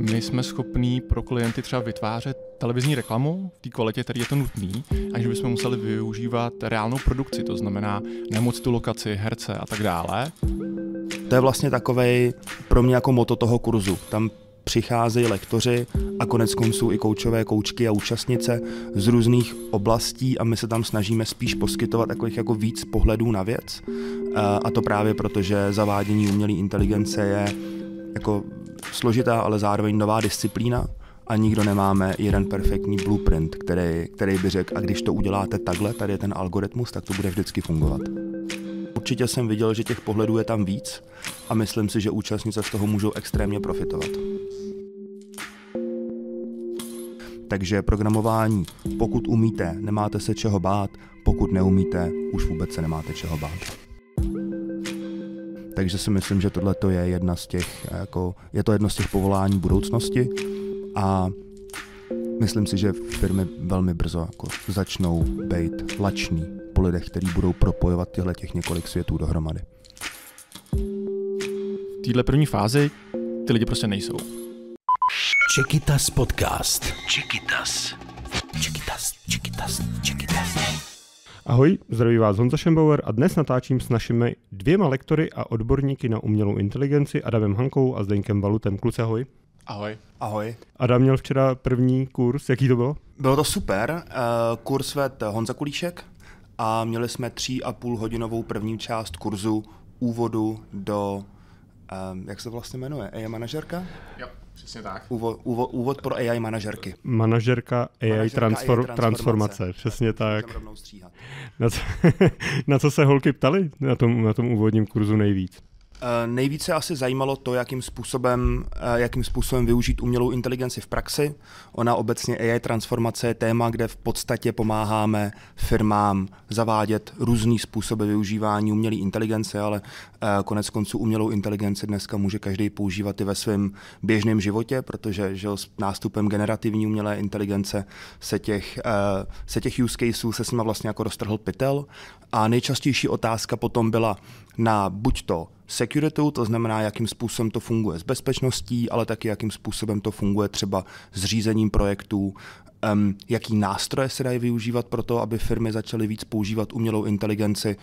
My jsme schopní pro klienty třeba vytvářet televizní reklamu v té kvalitě, který je to nutný, a že bychom museli využívat reálnou produkci, to znamená nemoc tu lokaci, herce a tak dále. To je vlastně takovej pro mě jako moto toho kurzu. Tam přicházejí lektoři a konec konců i koučové koučky a účastnice z různých oblastí a my se tam snažíme spíš poskytovat takových jako víc pohledů na věc. A to právě proto, že zavádění umělé inteligence je jako složitá, ale zároveň nová disciplína a nikdo nemáme jeden perfektní blueprint, který, který by řekl, a když to uděláte takhle, tady je ten algoritmus, tak to bude vždycky fungovat. Určitě jsem viděl, že těch pohledů je tam víc a myslím si, že účastnice z toho můžou extrémně profitovat. Takže programování, pokud umíte, nemáte se čeho bát, pokud neumíte, už vůbec se nemáte čeho bát. Takže si myslím, že tohle je jedna z těch, jako, je to jedno z těch povolání budoucnosti a myslím si, že firmy velmi brzo jako začnou být lační po lidech, kteří budou propojovat těchto těch několik světů dohromady. V téhle první fázi ty lidi prostě nejsou. Čekytas podcast. Čekytas. Čekytas, Čekytas, Čekytas. Ahoj, zdraví vás Honza Schembauer a dnes natáčím s našimi dvěma lektory a odborníky na umělou inteligenci Adamem Hankou a Zdeňkem Valutem. Kluci, ahoj. Ahoj. Ahoj. Adam měl včera první kurz, jaký to bylo? Bylo to super. Uh, kurz ved Honza Kulíšek a měli jsme tří a půl hodinovou první část kurzu úvodu do, um, jak se vlastně jmenuje, AI manažerka? Jo. Přesně tak. Úvod, úvod, úvod pro AI manažerky. Manažerka AI, Manažerka transfor, AI transformace. transformace, přesně tak. Na co, na co se holky ptali na tom, na tom úvodním kurzu nejvíc? Eh, nejvíce asi zajímalo to, jakým způsobem, eh, jakým způsobem využít umělou inteligenci v praxi. Ona obecně AI transformace je téma, kde v podstatě pomáháme firmám zavádět různý způsoby využívání umělé inteligence, ale eh, konec konců umělou inteligenci dneska může každý používat i ve svém běžném životě, protože že s nástupem generativní umělé inteligence se těch, se těch use caseů se s nimi vlastně jako roztrhl pytel. A nejčastější otázka potom byla na buď to security, to znamená, jakým způsobem to funguje s bezpečností, ale taky jakým způsobem to funguje třeba s řízením projektů, um, jaký nástroje se dají využívat pro to, aby firmy začaly víc používat umělou inteligenci.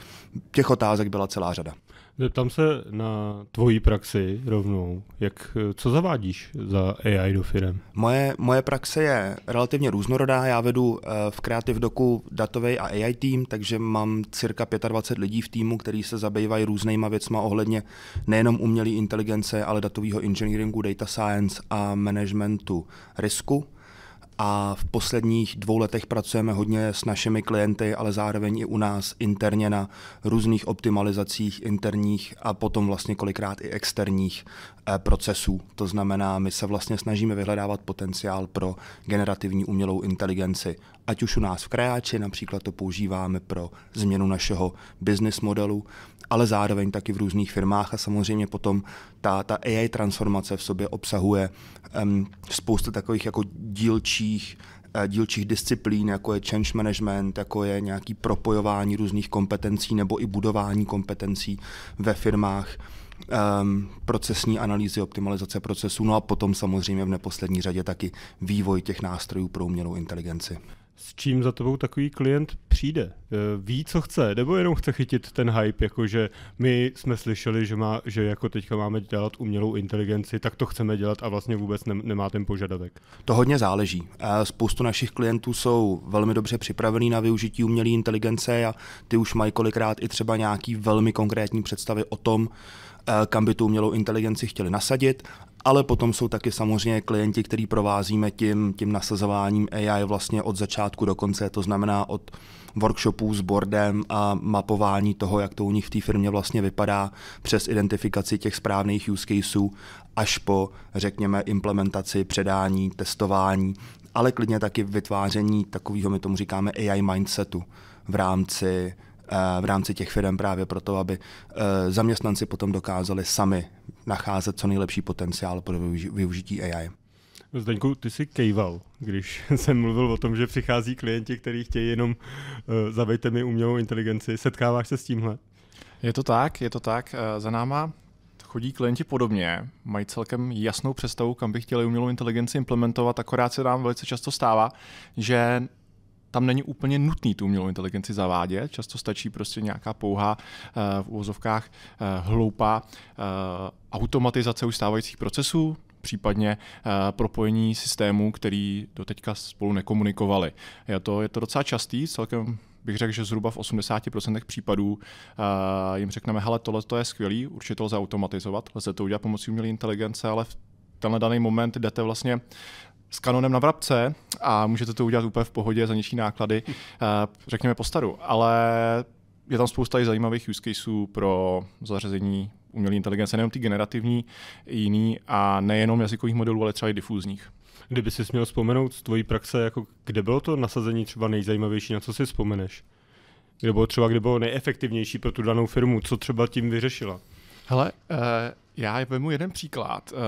Těch otázek byla celá řada. Zeptám se na tvoji praxi rovnou. Jak, co zavádíš za AI do firm? Moje, moje praxe je relativně různorodá. Já vedu uh, v Creative Doku datový a AI tým, takže mám cirka 25 lidí v týmu, který se zabývají různýma věcma ohledně nejenom umělé inteligence, ale datového engineeringu, data science a managementu risku a v posledních dvou letech pracujeme hodně s našimi klienty, ale zároveň i u nás interně na různých optimalizacích interních a potom vlastně kolikrát i externích eh, procesů. To znamená, my se vlastně snažíme vyhledávat potenciál pro generativní umělou inteligenci. Ať už u nás v Kreáči, například to používáme pro změnu našeho business modelu, ale zároveň taky v různých firmách a samozřejmě potom ta, ta AI transformace v sobě obsahuje um, spoustu takových jako dílčích eh, dílčích disciplín, jako je change management, jako je nějaký propojování různých kompetencí nebo i budování kompetencí ve firmách, um, procesní analýzy, optimalizace procesů, no a potom samozřejmě v neposlední řadě taky vývoj těch nástrojů pro umělou inteligenci čím za tebou takový klient přijde? E, ví, co chce, nebo jenom chce chytit ten hype, jakože my jsme slyšeli, že, má, že jako teďka máme dělat umělou inteligenci, tak to chceme dělat a vlastně vůbec ne, nemá ten požadavek. To hodně záleží. Spoustu našich klientů jsou velmi dobře připravení na využití umělé inteligence a ty už mají kolikrát i třeba nějaký velmi konkrétní představy o tom, e, kam by tu umělou inteligenci chtěli nasadit ale potom jsou taky samozřejmě klienti, který provázíme tím, tím nasazováním AI vlastně od začátku do konce, to znamená od workshopů s boardem a mapování toho, jak to u nich v té firmě vlastně vypadá, přes identifikaci těch správných use caseů, až po, řekněme, implementaci, předání, testování, ale klidně taky vytváření takového, my tomu říkáme AI mindsetu v rámci v rámci těch firm právě proto, aby eh, zaměstnanci potom dokázali sami nacházet co nejlepší potenciál pro využití AI. Zdeňku, ty jsi kejval, když jsem mluvil o tom, že přichází klienti, kteří chtějí jenom uh, zavejte mi umělou inteligenci. Setkáváš se s tímhle? Je to tak, je to tak. Uh, za náma chodí klienti podobně, mají celkem jasnou představu, kam by chtěli umělou inteligenci implementovat, akorát se nám velice často stává, že tam není úplně nutný tu umělou inteligenci zavádět. Často stačí prostě nějaká pouhá uh, v uvozovkách uh, hloupá uh, automatizace už stávajících procesů, případně propojení systémů, který do teďka spolu nekomunikovali. Je to, je to docela častý, celkem bych řekl, že zhruba v 80% případů uh, jim řekneme, hele, tohle to je skvělý, určitě to lze automatizovat, lze to udělat pomocí umělé inteligence, ale v tenhle daný moment jdete vlastně s kanonem na vrabce a můžete to udělat úplně v pohodě za nižší náklady, uh, řekněme po staru, ale je tam spousta i zajímavých use caseů pro zařazení umělé inteligence, nejenom ty generativní, i jiný a nejenom jazykových modelů, ale třeba i difúzních. Kdyby si měl vzpomenout z tvojí praxe, jako kde bylo to nasazení třeba nejzajímavější, na co si vzpomeneš? Kde bylo třeba, kde bylo nejefektivnější pro tu danou firmu, co třeba tím vyřešila? Hele, uh, já vezmu jeden příklad, uh,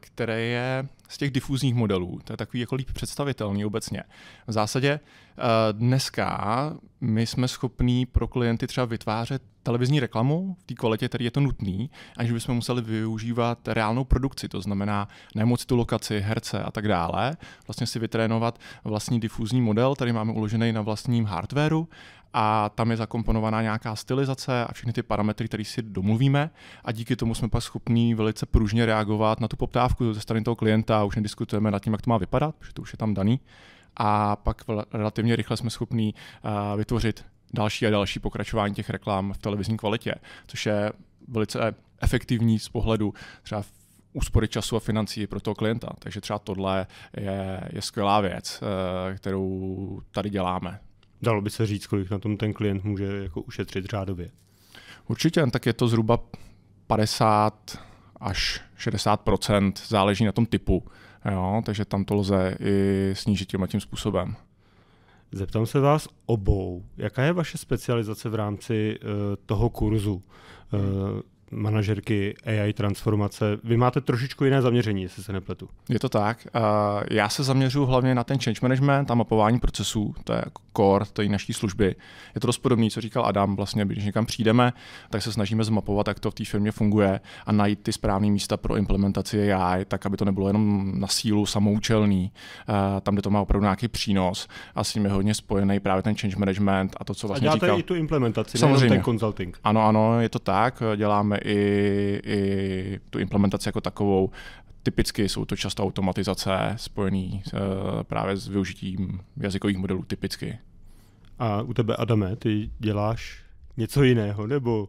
který je z těch difuzních modelů. To je takový jako líp představitelný obecně. V zásadě uh, dneska my jsme schopní pro klienty třeba vytvářet televizní reklamu v té kvalitě, který je to nutný, aniž bychom museli využívat reálnou produkci, to znamená nemoc tu lokaci, herce a tak dále. Vlastně si vytrénovat vlastní difuzní model, který máme uložený na vlastním hardwareu a tam je zakomponovaná nějaká stylizace a všechny ty parametry, které si domluvíme a díky tomu jsme pak schopní velice pružně reagovat na tu poptávku ze strany toho klienta už nediskutujeme nad tím, jak to má vypadat, protože to už je tam daný a pak relativně rychle jsme schopní uh, vytvořit další a další pokračování těch reklam v televizní kvalitě, což je velice efektivní z pohledu třeba úspory času a financí pro toho klienta. Takže třeba tohle je, je skvělá věc, uh, kterou tady děláme. Dalo by se říct, kolik na tom ten klient může jako ušetřit řádově? Určitě, tak je to zhruba 50 až 60% záleží na tom typu. Jo, takže tam to lze i snížit tím tím způsobem. Zeptám se vás obou, jaká je vaše specializace v rámci uh, toho kurzu? Uh, manažerky AI transformace. Vy máte trošičku jiné zaměření, jestli se nepletu. Je to tak. Já se zaměřuji hlavně na ten change management a mapování procesů. To je core té naší služby. Je to dost podobné, co říkal Adam. Vlastně, když někam přijdeme, tak se snažíme zmapovat, jak to v té firmě funguje a najít ty správné místa pro implementaci AI, tak aby to nebylo jenom na sílu samoučelný, tam, kde to má opravdu nějaký přínos. A s tím je hodně spojený právě ten change management a to, co vlastně a děláte říkal. i tu implementaci, Samozřejmě. ten consulting. Ano, ano, je to tak. Děláme i, i tu implementaci jako takovou. Typicky jsou to často automatizace spojené uh, právě s využitím jazykových modelů typicky. A u tebe, Adame, ty děláš něco jiného, nebo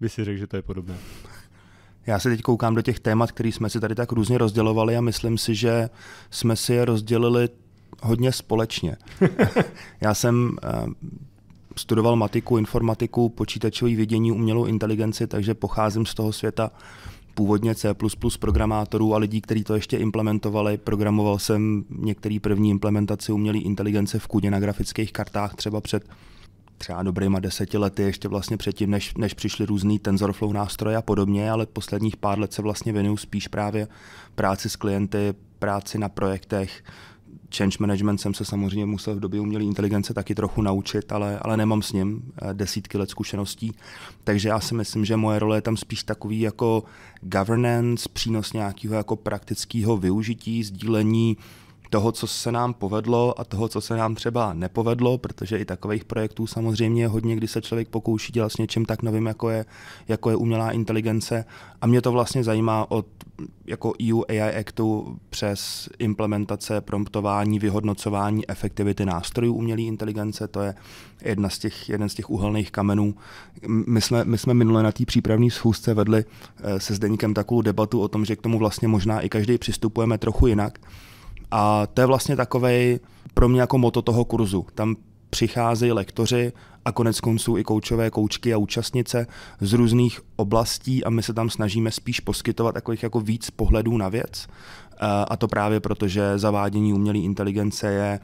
by si řekl, že to je podobné? Já se teď koukám do těch témat, které jsme si tady tak různě rozdělovali a myslím si, že jsme si je rozdělili hodně společně. Já jsem uh, studoval matiku, informatiku, počítačové vidění, umělou inteligenci, takže pocházím z toho světa původně C++ programátorů a lidí, kteří to ještě implementovali. Programoval jsem některé první implementaci umělé inteligence v kudě na grafických kartách třeba před třeba dobrýma deseti lety, ještě vlastně předtím, než, než přišly různý TensorFlow nástroje a podobně, ale posledních pár let se vlastně věnuju spíš právě práci s klienty, práci na projektech, change management jsem se samozřejmě musel v době umělé inteligence taky trochu naučit, ale, ale nemám s ním eh, desítky let zkušeností. Takže já si myslím, že moje role je tam spíš takový jako governance, přínos nějakého jako praktického využití, sdílení toho, co se nám povedlo a toho, co se nám třeba nepovedlo, protože i takových projektů samozřejmě je hodně, kdy se člověk pokouší dělat s něčím tak novým, jako je, jako je umělá inteligence. A mě to vlastně zajímá od jako EU AI Actu přes implementace, promptování, vyhodnocování efektivity nástrojů umělé inteligence. To je jedna z těch, jeden z těch uhelných kamenů. My jsme, my jsme minule na té přípravné schůzce vedli eh, se Zdeníkem takovou debatu o tom, že k tomu vlastně možná i každý přistupujeme trochu jinak. A to je vlastně takový pro mě jako moto toho kurzu. Tam přicházejí lektoři a konec konců i koučové koučky a účastnice z různých oblastí a my se tam snažíme spíš poskytovat takových jako víc pohledů na věc. A to právě proto, že zavádění umělé inteligence je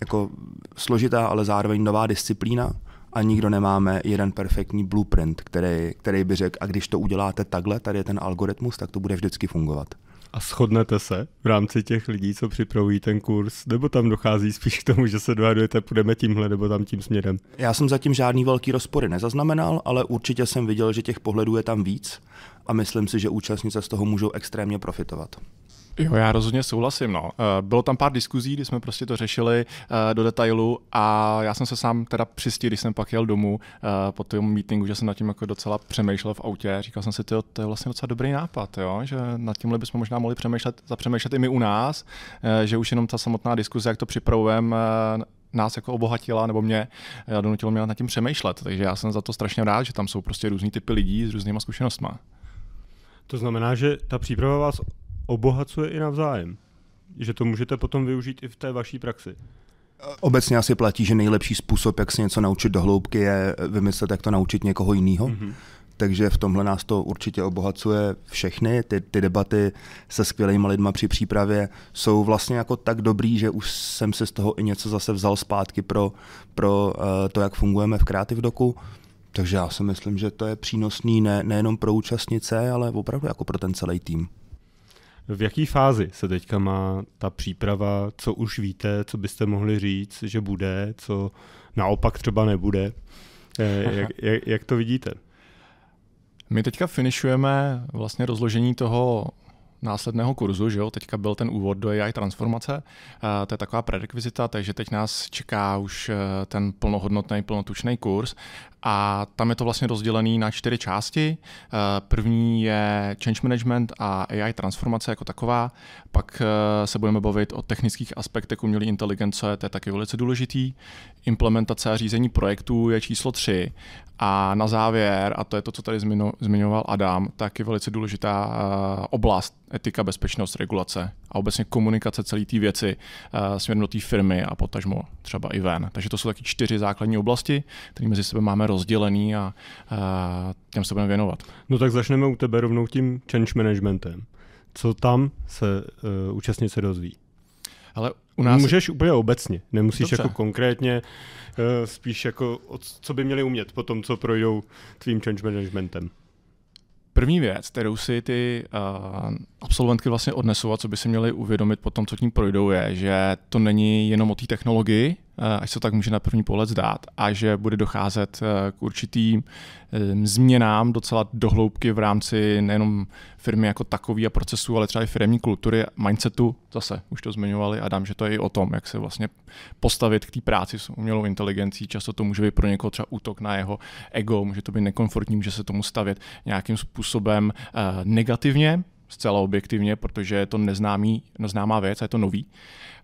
jako složitá, ale zároveň nová disciplína a nikdo nemáme jeden perfektní blueprint, který, který by řekl, a když to uděláte takhle, tady je ten algoritmus, tak to bude vždycky fungovat. A shodnete se v rámci těch lidí, co připravují ten kurz, nebo tam dochází spíš k tomu, že se dohadujete, půjdeme tímhle nebo tam tím směrem? Já jsem zatím žádný velký rozpory nezaznamenal, ale určitě jsem viděl, že těch pohledů je tam víc a myslím si, že účastnice z toho můžou extrémně profitovat. Jo, já rozhodně souhlasím. No. Eh, bylo tam pár diskuzí, kdy jsme prostě to řešili eh, do detailu a já jsem se sám teda přistil, když jsem pak jel domů eh, po tom meetingu, že jsem nad tím jako docela přemýšlel v autě. Říkal jsem si, to je vlastně docela dobrý nápad, jo? že nad tímhle bychom možná mohli přemýšlet, zapřemýšlet i my u nás, že už jenom ta samotná diskuze, jak to připravujeme, nás jako obohatila, nebo mě donutilo mě nad tím přemýšlet. Takže já jsem za to strašně rád, že tam jsou prostě různý typy lidí s různýma zkušenostmi. To znamená, že ta příprava vás obohacuje i navzájem. Že to můžete potom využít i v té vaší praxi. Obecně asi platí, že nejlepší způsob, jak se něco naučit do hloubky, je vymyslet, jak to naučit někoho jiného. Mm-hmm. Takže v tomhle nás to určitě obohacuje všechny. Ty, ty debaty se skvělými lidmi při přípravě jsou vlastně jako tak dobrý, že už jsem si z toho i něco zase vzal zpátky pro, pro uh, to, jak fungujeme v Creative Doku. Takže já si myslím, že to je přínosný ne, nejenom pro účastnice, ale opravdu jako pro ten celý tým. V jaké fázi se teďka má ta příprava, co už víte, co byste mohli říct, že bude, co naopak třeba nebude? Eh, jak, jak, jak to vidíte? My teďka finišujeme vlastně rozložení toho následného kurzu, že jo? teďka byl ten úvod do AI transformace, uh, to je taková prerekvizita, takže teď nás čeká už uh, ten plnohodnotný, plnotučný kurz a tam je to vlastně rozdělený na čtyři části. Uh, první je change management a AI transformace jako taková, pak se budeme bavit o technických aspektech umělé inteligence, to je taky velice důležitý. Implementace a řízení projektů je číslo tři a na závěr, a to je to, co tady zmiňoval Adam, tak je velice důležitá oblast etika, bezpečnost, regulace a obecně komunikace celé té věci uh, směrem do té firmy a potažmo třeba i ven. Takže to jsou taky čtyři základní oblasti, které mezi sebou máme rozdělený a uh, těm se budeme věnovat. No tak začneme u tebe rovnou tím change managementem. Co tam se uh, účastnice dozví? Ale u nás Můžeš úplně obecně, nemusíš Dobře. jako konkrétně, spíš jako co by měli umět po tom, co projdou tvým change managementem. První věc, kterou si ty uh, absolventky vlastně odnesou a co by si měli uvědomit po tom, co tím projdou, je, že to není jenom o té technologii, až se tak může na první pohled zdát, a že bude docházet uh, k určitým um, změnám docela dohloubky v rámci nejenom firmy jako takový a procesů, ale třeba i firmní kultury, mindsetu, zase už to zmiňovali Adam, že to je i o tom, jak se vlastně postavit k té práci s umělou inteligencí. Často to může být pro někoho třeba útok na jeho ego, může to být nekomfortní, může se tomu stavět nějakým způsobem negativně, zcela objektivně, protože je to neznámý, neznámá věc a je to nový.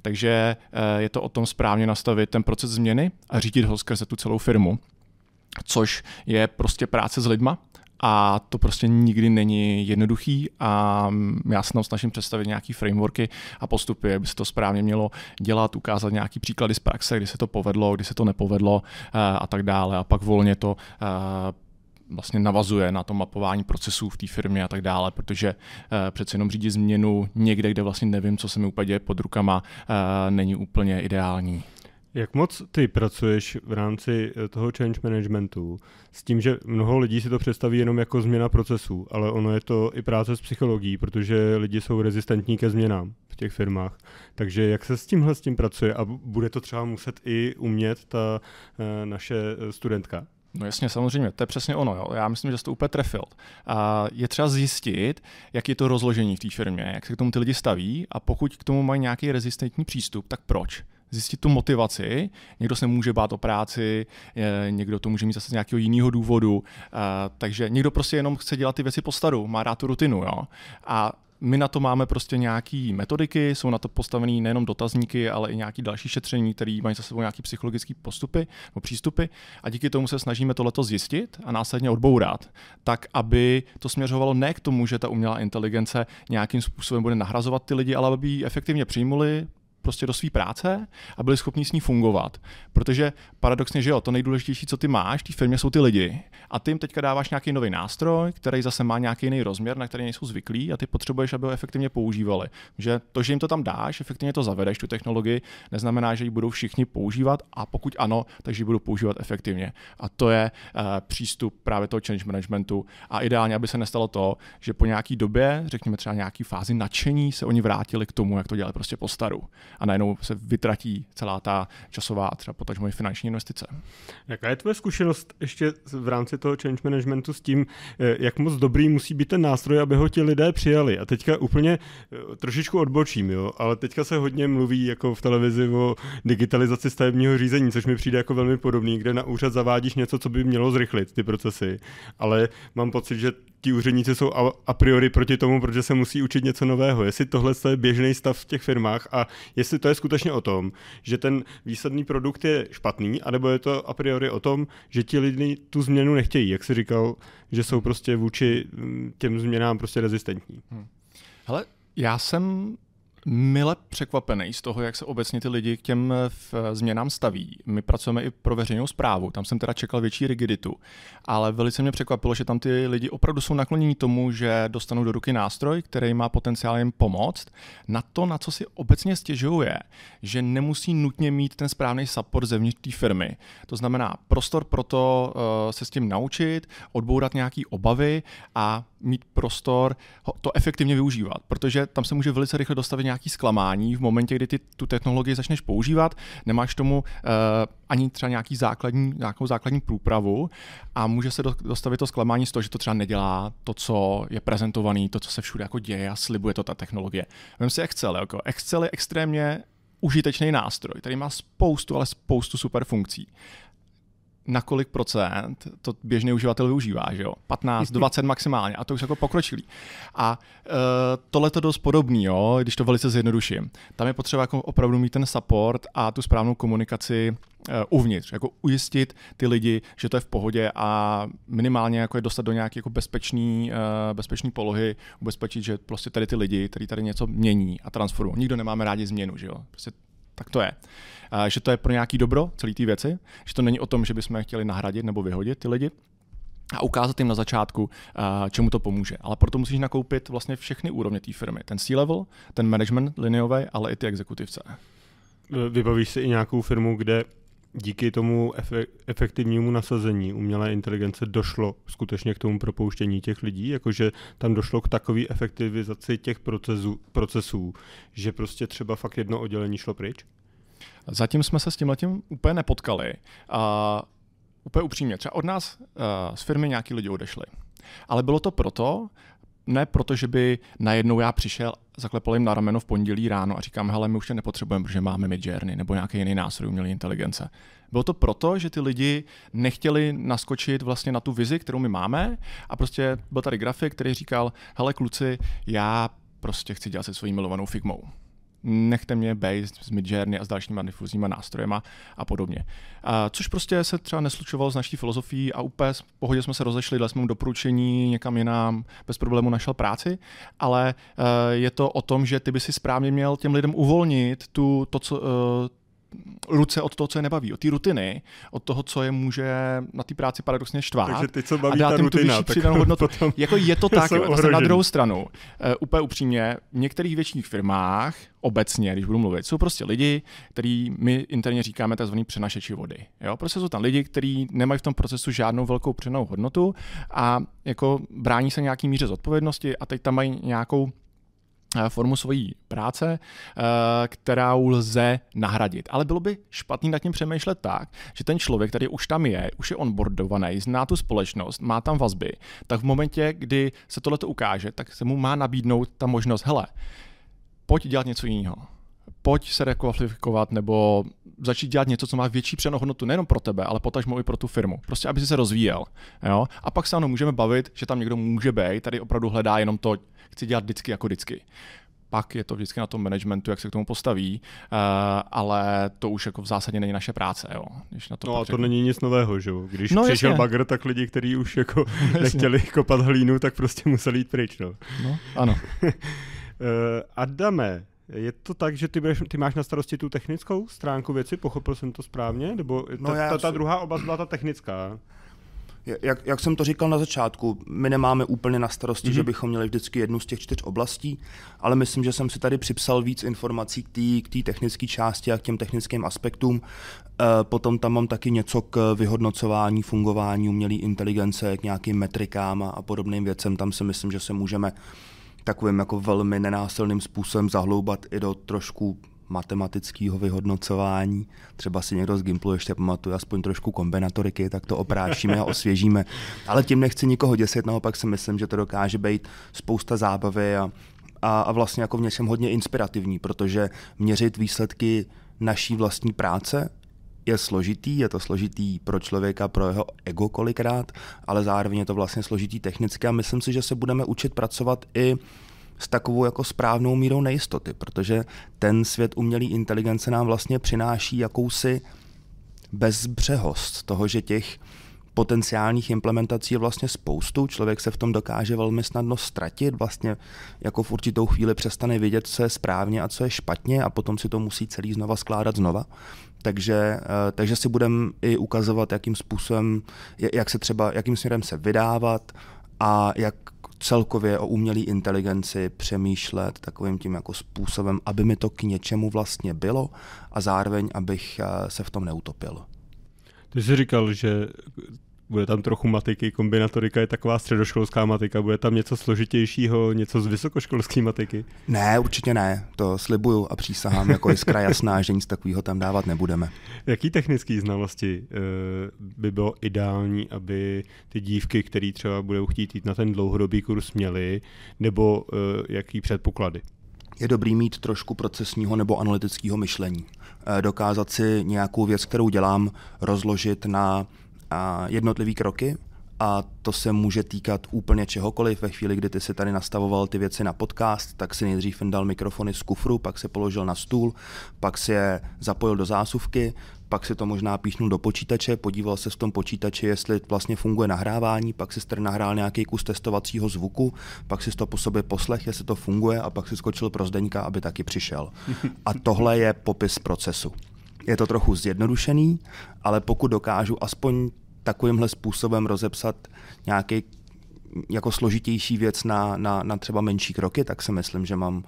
Takže uh, je to o tom správně nastavit ten proces změny a řídit ho skrze tu celou firmu což je prostě práce s lidma a to prostě nikdy není jednoduchý a já se tam snažím představit nějaký frameworky a postupy, aby se to správně mělo dělat, ukázat nějaký příklady z praxe, kdy se to povedlo, kdy se to nepovedlo eh, a tak dále a pak volně to eh, vlastně navazuje na to mapování procesů v té firmě a tak dále, protože uh, přece jenom řídit změnu někde, kde vlastně nevím, co se mi úplně děje pod rukama, uh, není úplně ideální. Jak moc ty pracuješ v rámci eh, toho change managementu s tím, že mnoho lidí si to představí jenom jako změna procesů, ale ono je to i práce s psychologií, protože lidi jsou rezistentní ke změnám v těch firmách. Takže jak se s tímhle s tím pracuje a bude to třeba muset i umět ta naše eh, studentka? No jasně, samozřejmě, to je přesně ono. Jo. Já myslím, že jsi to úplně trefil. A je třeba zjistit, jak je to rozložení v té firmě, jak se k tomu ty lidi staví a pokud k tomu mají nějaký rezistentní přístup, tak proč? zjistit tu motivaci. Někdo se může bát o práci, někdo to může mít zase z nějakého jiného důvodu, takže někdo prostě jenom chce dělat ty věci po staru, má rád tu rutinu. Jo? A my na to máme prostě nějaké metodiky, jsou na to postavené nejenom dotazníky, ale i nějaké další šetření, které mají za sebou nějaké psychologické postupy nebo přístupy. A díky tomu se snažíme tohleto zjistit a následně odbourat, tak aby to směřovalo ne k tomu, že ta umělá inteligence nějakým způsobem bude nahrazovat ty lidi, ale aby ji efektivně přijmuli, prostě do své práce a byli schopni s ní fungovat. Protože paradoxně, že jo, to nejdůležitější, co ty máš v té firmě, jsou ty lidi. A ty jim teďka dáváš nějaký nový nástroj, který zase má nějaký jiný rozměr, na který nejsou zvyklí a ty potřebuješ, aby ho efektivně používali. Že to, že jim to tam dáš, efektivně to zavedeš, tu technologii, neznamená, že ji budou všichni používat a pokud ano, takže ji budou používat efektivně. A to je uh, přístup právě toho change managementu. A ideálně, aby se nestalo to, že po nějaký době, řekněme třeba nějaký fázi nadšení, se oni vrátili k tomu, jak to dělali prostě po staru. A najednou se vytratí celá ta časová třeba potažmo finanční investice. Jaká je tvoje zkušenost ještě v rámci toho change managementu s tím, eh, jak moc dobrý musí být ten nástroj, aby ho ti lidé přijali? A teďka úplně eh, trošičku odbočím, jo, ale teďka se hodně mluví jako v televizi o digitalizaci stavebního řízení, což mi přijde jako velmi podobný, kde na úřad zavádíš něco, co by mělo zrychlit ty procesy, ale mám pocit, že ti úředníci jsou a, a priori proti tomu, protože se musí učit něco nového. Jestli tohle je běžný stav v těch firmách a jestli to je skutečně o tom, že ten výsledný produkt je špatný, anebo je to a priori o tom, že ti lidi tu změnu nechtějí, jak jsi říkal, že jsou prostě vůči mm, těm změnám prostě rezistentní. Hmm. Hele, já jsem mile překvapený z toho, jak se obecně ty lidi k těm eh, změnám staví. My pracujeme i pro veřejnou zprávu, tam jsem teda čekal větší rigiditu, ale velice mě překvapilo, že tam ty lidi opravdu jsou nakloněni tomu, že dostanou do ruky nástroj, který má potenciál jim pomoct. Na to, na co si obecně stěžují, je, že nemusí nutně mít ten správný support zevnitř té firmy. To znamená prostor pro to uh, se s tím naučit, odbourat nějaké obavy a mít prostor to efektivně využívat, protože tam se může velice rychle dostavit nějaký zklamání v momentě, kdy ty tu technologii začneš používat, nemáš tomu uh, ani třeba nějaký základní, nějakou základní průpravu a může se dostavit to zklamání z toho, že to třeba nedělá to, co je prezentovaný, to, co se všude jako děje a slibuje to ta technologie. Vem si Excel. Jako Excel je extrémně užitečný nástroj, který má spoustu, ale spoustu super funkcí na kolik procent to běžný uživatel využívá, že jo? 15, 20 maximálně a to už jako pokročilý. A uh, tohle to dost podobný, jo, když to velice zjednoduším. Tam je potřeba jako opravdu mít ten support a tu správnou komunikaci uh, uvnitř, jako ujistit ty lidi, že to je v pohodě a minimálně jako je dostat do nějaké jako bezpečný, uh, bezpečný polohy, ubezpečit, že prostě tady ty lidi, kteří tady něco mění a transformují. Nikdo nemáme rádi změnu, že jo? Prostě tak to je. Uh, že to je pro nějaký dobro, celý ty věci, že to není o tom, že bychom chtěli nahradit nebo vyhodit ty lidi, a ukázat jim na začátku, čemu to pomůže. Ale proto musíš nakoupit vlastně všechny úrovně té firmy. Ten C-level, ten management liniový, ale i ty exekutivce. Vybavíš si i nějakou firmu, kde díky tomu efektivnímu nasazení umělé inteligence došlo skutečně k tomu propouštění těch lidí, jakože tam došlo k takové efektivizaci těch procesů, procesů, že prostě třeba fakt jedno oddělení šlo pryč? Zatím jsme se s tím letím úplně nepotkali. A úplně upřímně, třeba od nás uh, z firmy nějaký lidi odešli. Ale bylo to proto, ne proto, že by najednou já přišel, zaklepal jim na rameno v pondělí ráno a říkám, hele, my už tě nepotřebujeme, protože máme Midjourney nebo nějaký jiný nástroj umělé inteligence. Bylo to proto, že ty lidi nechtěli naskočit vlastně na tu vizi, kterou my máme a prostě byl tady grafik, který říkal, hele kluci, já prostě chci dělat se svojí milovanou Figmou nechte mě být s Midjourney a s dalšíma difuzníma nástrojema a podobně. A což prostě se třeba neslučovalo s naší filozofií a úplně v pohodě jsme se rozešli, dali jsme mu doporučení, někam jinam, bez problému našel práci, ale uh, je to o tom, že ty by si správně měl těm lidem uvolnit tu, to, co, uh, ruce od toho, co je nebaví, od té rutiny, od toho, co je může na té práci paradoxně štvát. Takže ty, co baví a dát ta jim rutina, tu přidanou hodnotu. Jako je to tak, zase na druhou stranu, uh, úplně upřímně, v některých větších firmách, obecně, když budu mluvit, jsou prostě lidi, který my interně říkáme tzv. přenašeči vody. Jo? Prostě jsou tam lidi, kteří nemají v tom procesu žádnou velkou přidanou hodnotu a jako brání se nějaký míře zodpovědnosti a teď tam mají nějakou formu svojí práce, eh, kterou lze nahradit. Ale bylo by špatný nad tím přemýšlet tak, že ten člověk, který už tam je, už je onboardovaný, zná tu společnost, má tam vazby, tak v momentě, kdy se tohle ukáže, tak se mu má nabídnout ta možnost, hele, pojď dělat něco jiného pojď se rekvalifikovat nebo začít dělat něco, co má větší přenohodnotu nejenom pro tebe, ale potažmo i pro tu firmu. Prostě, aby si se rozvíjel. Jo? A pak se ano, můžeme bavit, že tam někdo může být, tady opravdu hledá jenom to, chci dělat vždycky jako vždycky pak je to vždycky na tom managementu, jak se k tomu postaví, uh, ale to už jako v zásadě není naše práce. Jo, když na to no a to není nic nového, že jo? Když no, přišel jasně. bagr, tak lidi, kteří už jako nechtěli kopat hlínu, tak prostě museli jít pryč. No, no ano. uh, Adame, Je to tak, že ty, budeš, ty máš na starosti tu technickou stránku věci, pochopil jsem to správně? Nebo No ta, já ta, ta si- druhá oblast byla ta technická? Jak, jak jsem to říkal na začátku, my nemáme úplně na starosti, Mhm. mm-hmm. že bychom měli vždycky jednu z těch čtyř oblastí, ale myslím, že jsem si tady připsal víc informací k té k té technické části a k těm technickým aspektům. E, potom tam mám taky něco k vyhodnocování, fungování umělé inteligence, k nějakým metrikám a, a podobným věcem. Tam si myslím, že se můžeme takovým jako velmi nenásilným způsobem zahloubat i do trošku matematického vyhodnocování. Třeba si někdo z Gimplu ještě pamatuje aspoň trošku kombinatoriky, tak to oprášíme a osvěžíme. Ale tím nechci nikoho děsit, naopak si myslím, že to dokáže být spousta zábavy a, a, a vlastně jako v něčem hodně inspirativní, protože měřit výsledky naší vlastní práce je složitý, je to složitý pro člověka, pro jeho ego kolikrát, ale zároveň je to vlastně složitý technicky a myslím si, že se budeme učit pracovat i s takovou jako správnou mírou nejistoty, protože ten svět umělé inteligence nám vlastně přináší jakousi bezbřehost toho, že těch potenciálních implementací je vlastně spoustu, člověk se v tom dokáže velmi snadno ztratit, vlastně jako v určitou chvíli přestane vědět, co je správně a co je špatně a potom si to musí celý znova skládat znova. Takže, eh, takže si budeme i ukazovat, jakým způsobem, jak se třeba, jakým směrem se vydávat a jak celkově o umělé inteligenci přemýšlet takovým tím jako způsobem, aby mi to k něčemu vlastně bylo a zároveň, abych eh, se v tom neutopil. Ty jsi říkal, že bude tam trochu matiky, kombinatorika je taková středoškolská matika, bude tam něco složitějšího, něco z vysokoškolské matiky? Ne, určitě ne, to slibuju a přísahám jako jiskra jasná, že nic takového tam dávat nebudeme. Jaký technické znalosti uh, by bylo ideální, aby ty dívky, které třeba budou chtít jít na ten dlouhodobý kurz, měly, nebo uh, jaký předpoklady? Je dobrý mít trošku procesního nebo analytického myšlení. Eh, Dokázat si nějakou věc, kterou dělám, rozložit na jednotlivé kroky a to se může týkat úplně čehokoliv. Ve chvíli, kdy ty si tady nastavoval ty věci na podcast, tak si nejdřív dal mikrofony z kufru, pak se položil na stůl, pak si je zapojil do zásuvky, pak si to možná píšnul do počítače, podíval se v tom počítači, jestli vlastně funguje nahrávání, pak si tady nahrál nějaký kus testovacího zvuku, pak si to po sobě poslech, jestli to funguje a pak si skočil pro Zdeňka, aby taky přišel. A tohle je popis procesu. Je to trochu zjednodušený, ale pokud dokážu aspoň takovýmhle způsobem rozepsat nějaký jako složitější věc na, na, na třeba menší kroky, tak si myslím, že mám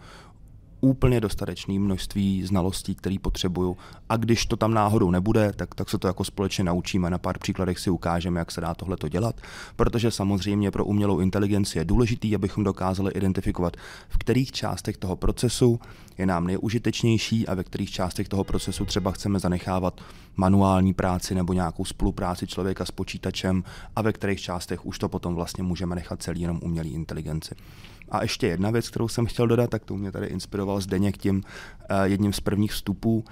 úplně dostatečné množství znalostí, které potřebuju. A když to tam náhodou nebude, tak, tak se to jako společně naučíme. Na pár příkladech si ukážeme, jak se dá tohle to dělat, protože samozřejmě pro umělou inteligenci je důležité, abychom dokázali identifikovat, v kterých částech toho procesu je nám nejužitečnější a ve kterých částech toho procesu třeba chceme zanechávat manuální práci nebo nějakou spolupráci člověka s počítačem a ve kterých částech už to potom vlastně můžeme nechat celý jenom umělý inteligenci. A ještě jedna věc, kterou jsem chtěl dodat, tak to mě tady inspiroval Zdeněk tím uh, jedním z prvních vstupů.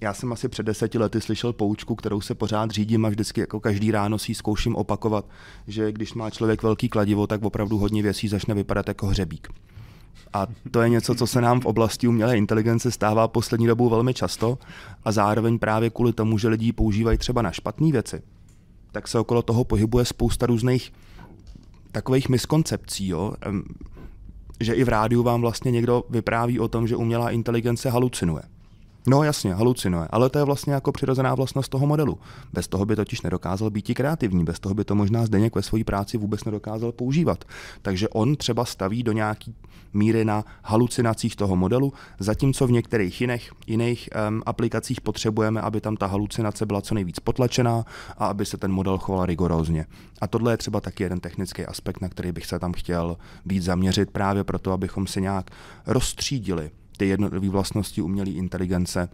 Já jsem asi před deseti lety slyšel poučku, kterou se pořád řídím a vždycky jako každý ráno si zkouším opakovat, že když má člověk velký kladivo, tak opravdu hodně věcí začne vypadat jako hřebík. A to je něco, co se nám v oblasti umělé inteligence stává poslední dobou velmi často a zároveň právě kvůli tomu, že lidi používají třeba na špatné věci, tak se okolo toho pohybuje spousta různých takových miskoncepcí, jo? že i v rádiu vám vlastně někdo vypráví o tom, že umělá inteligence halucinuje. No jasně, halucinuje, ale to je vlastně jako přirozená vlastnost toho modelu. Bez toho by totiž nedokázal být i kreativní, bez toho by to možná Zdeněk ve své práci vůbec nedokázal používat. Takže on třeba staví do nějaký míry na halucinacích toho modelu, zatímco v některých jiných, jiných um, aplikacích potřebujeme, aby tam ta halucinace byla co nejvíc potlačená a aby se ten model choval rigorózně. A tohle je třeba taky jeden technický aspekt, na který bych se tam chtěl víc zaměřit právě proto, abychom si nějak rozstřídili ty jednotlivé vlastnosti umělé inteligence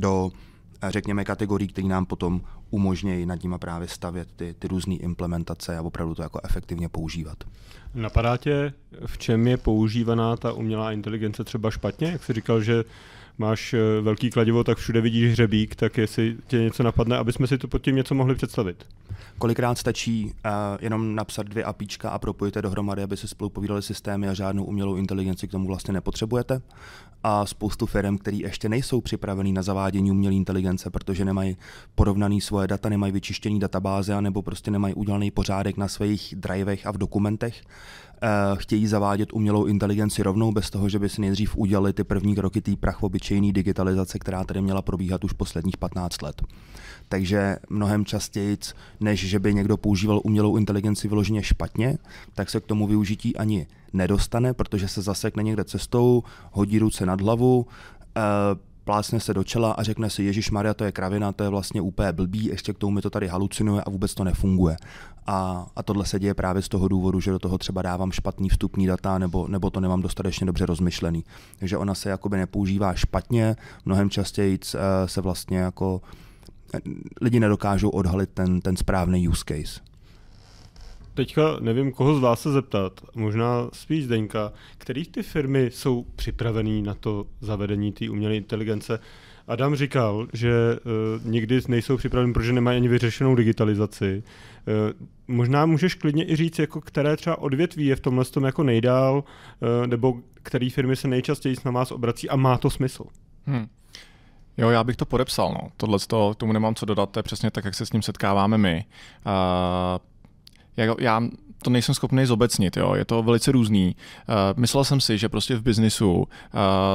do, řekněme, kategorií, které nám potom umožňují nad nimi právě stavět ty, ty různé implementace a opravdu to jako efektivně používat. Napadá tě, v čem je používaná ta umělá inteligence třeba špatně? Jak jsi říkal, že máš velký kladivo, tak všude vidíš hřebík, tak jestli tě něco napadne, aby jsme si to pod tím něco mohli představit. Kolikrát stačí uh, jenom napsat dvě apíčka a propojit je dohromady, aby se spolu povídali systémy a žádnou umělou inteligenci k tomu vlastně nepotřebujete. A spoustu firm, které ještě nejsou připravený na zavádění umělé inteligence, protože nemají porovnaný svoje data, nemají vyčištěný databáze, nebo prostě nemají udělaný pořádek na svých drivech a v dokumentech, chtějí zavádět umělou inteligenci rovnou, bez toho, že by si nejdřív udělali ty první kroky té prachobyčejné digitalizace, která tady měla probíhat už posledních 15 let. Takže mnohem častěji, než že by někdo používal umělou inteligenci vyloženě špatně, tak se k tomu využití ani nedostane, protože se zasekne někde cestou, hodí ruce nad hlavu, eh, plácne se do čela a řekne si, Ježíš Maria, to je kravina, to je vlastně úplně blbý, ještě k tomu mi to tady halucinuje a vůbec to nefunguje. A, a tohle se děje právě z toho důvodu, že do toho třeba dávám špatný vstupní data nebo, nebo to nemám dostatečně dobře rozmyšlený. Takže ona se jakoby nepoužívá špatně, mnohem častěji eh, se vlastně jako eh, lidi nedokážou odhalit ten, ten správný use case teďka nevím, koho z vás se zeptat, možná spíš Zdeňka, který ty firmy jsou připravený na to zavedení té umělé inteligence? Adam říkal, že uh, nikdy nejsou připraveni, protože nemají ani vyřešenou digitalizaci. Uh, možná můžeš klidně i říct, jako které třeba odvětví je v tomhle tom jako nejdál, uh, nebo které firmy se nejčastěji na vás obrací a má to smysl. Hmm. Jo, já bych to podepsal. No. Tohle to, tomu nemám co dodat, to je přesně tak, jak se s ním setkáváme my. Uh, já, já to nejsem schopný zobecnit, jo. je to velice různý. Uh, myslel jsem si, že prostě v biznisu uh,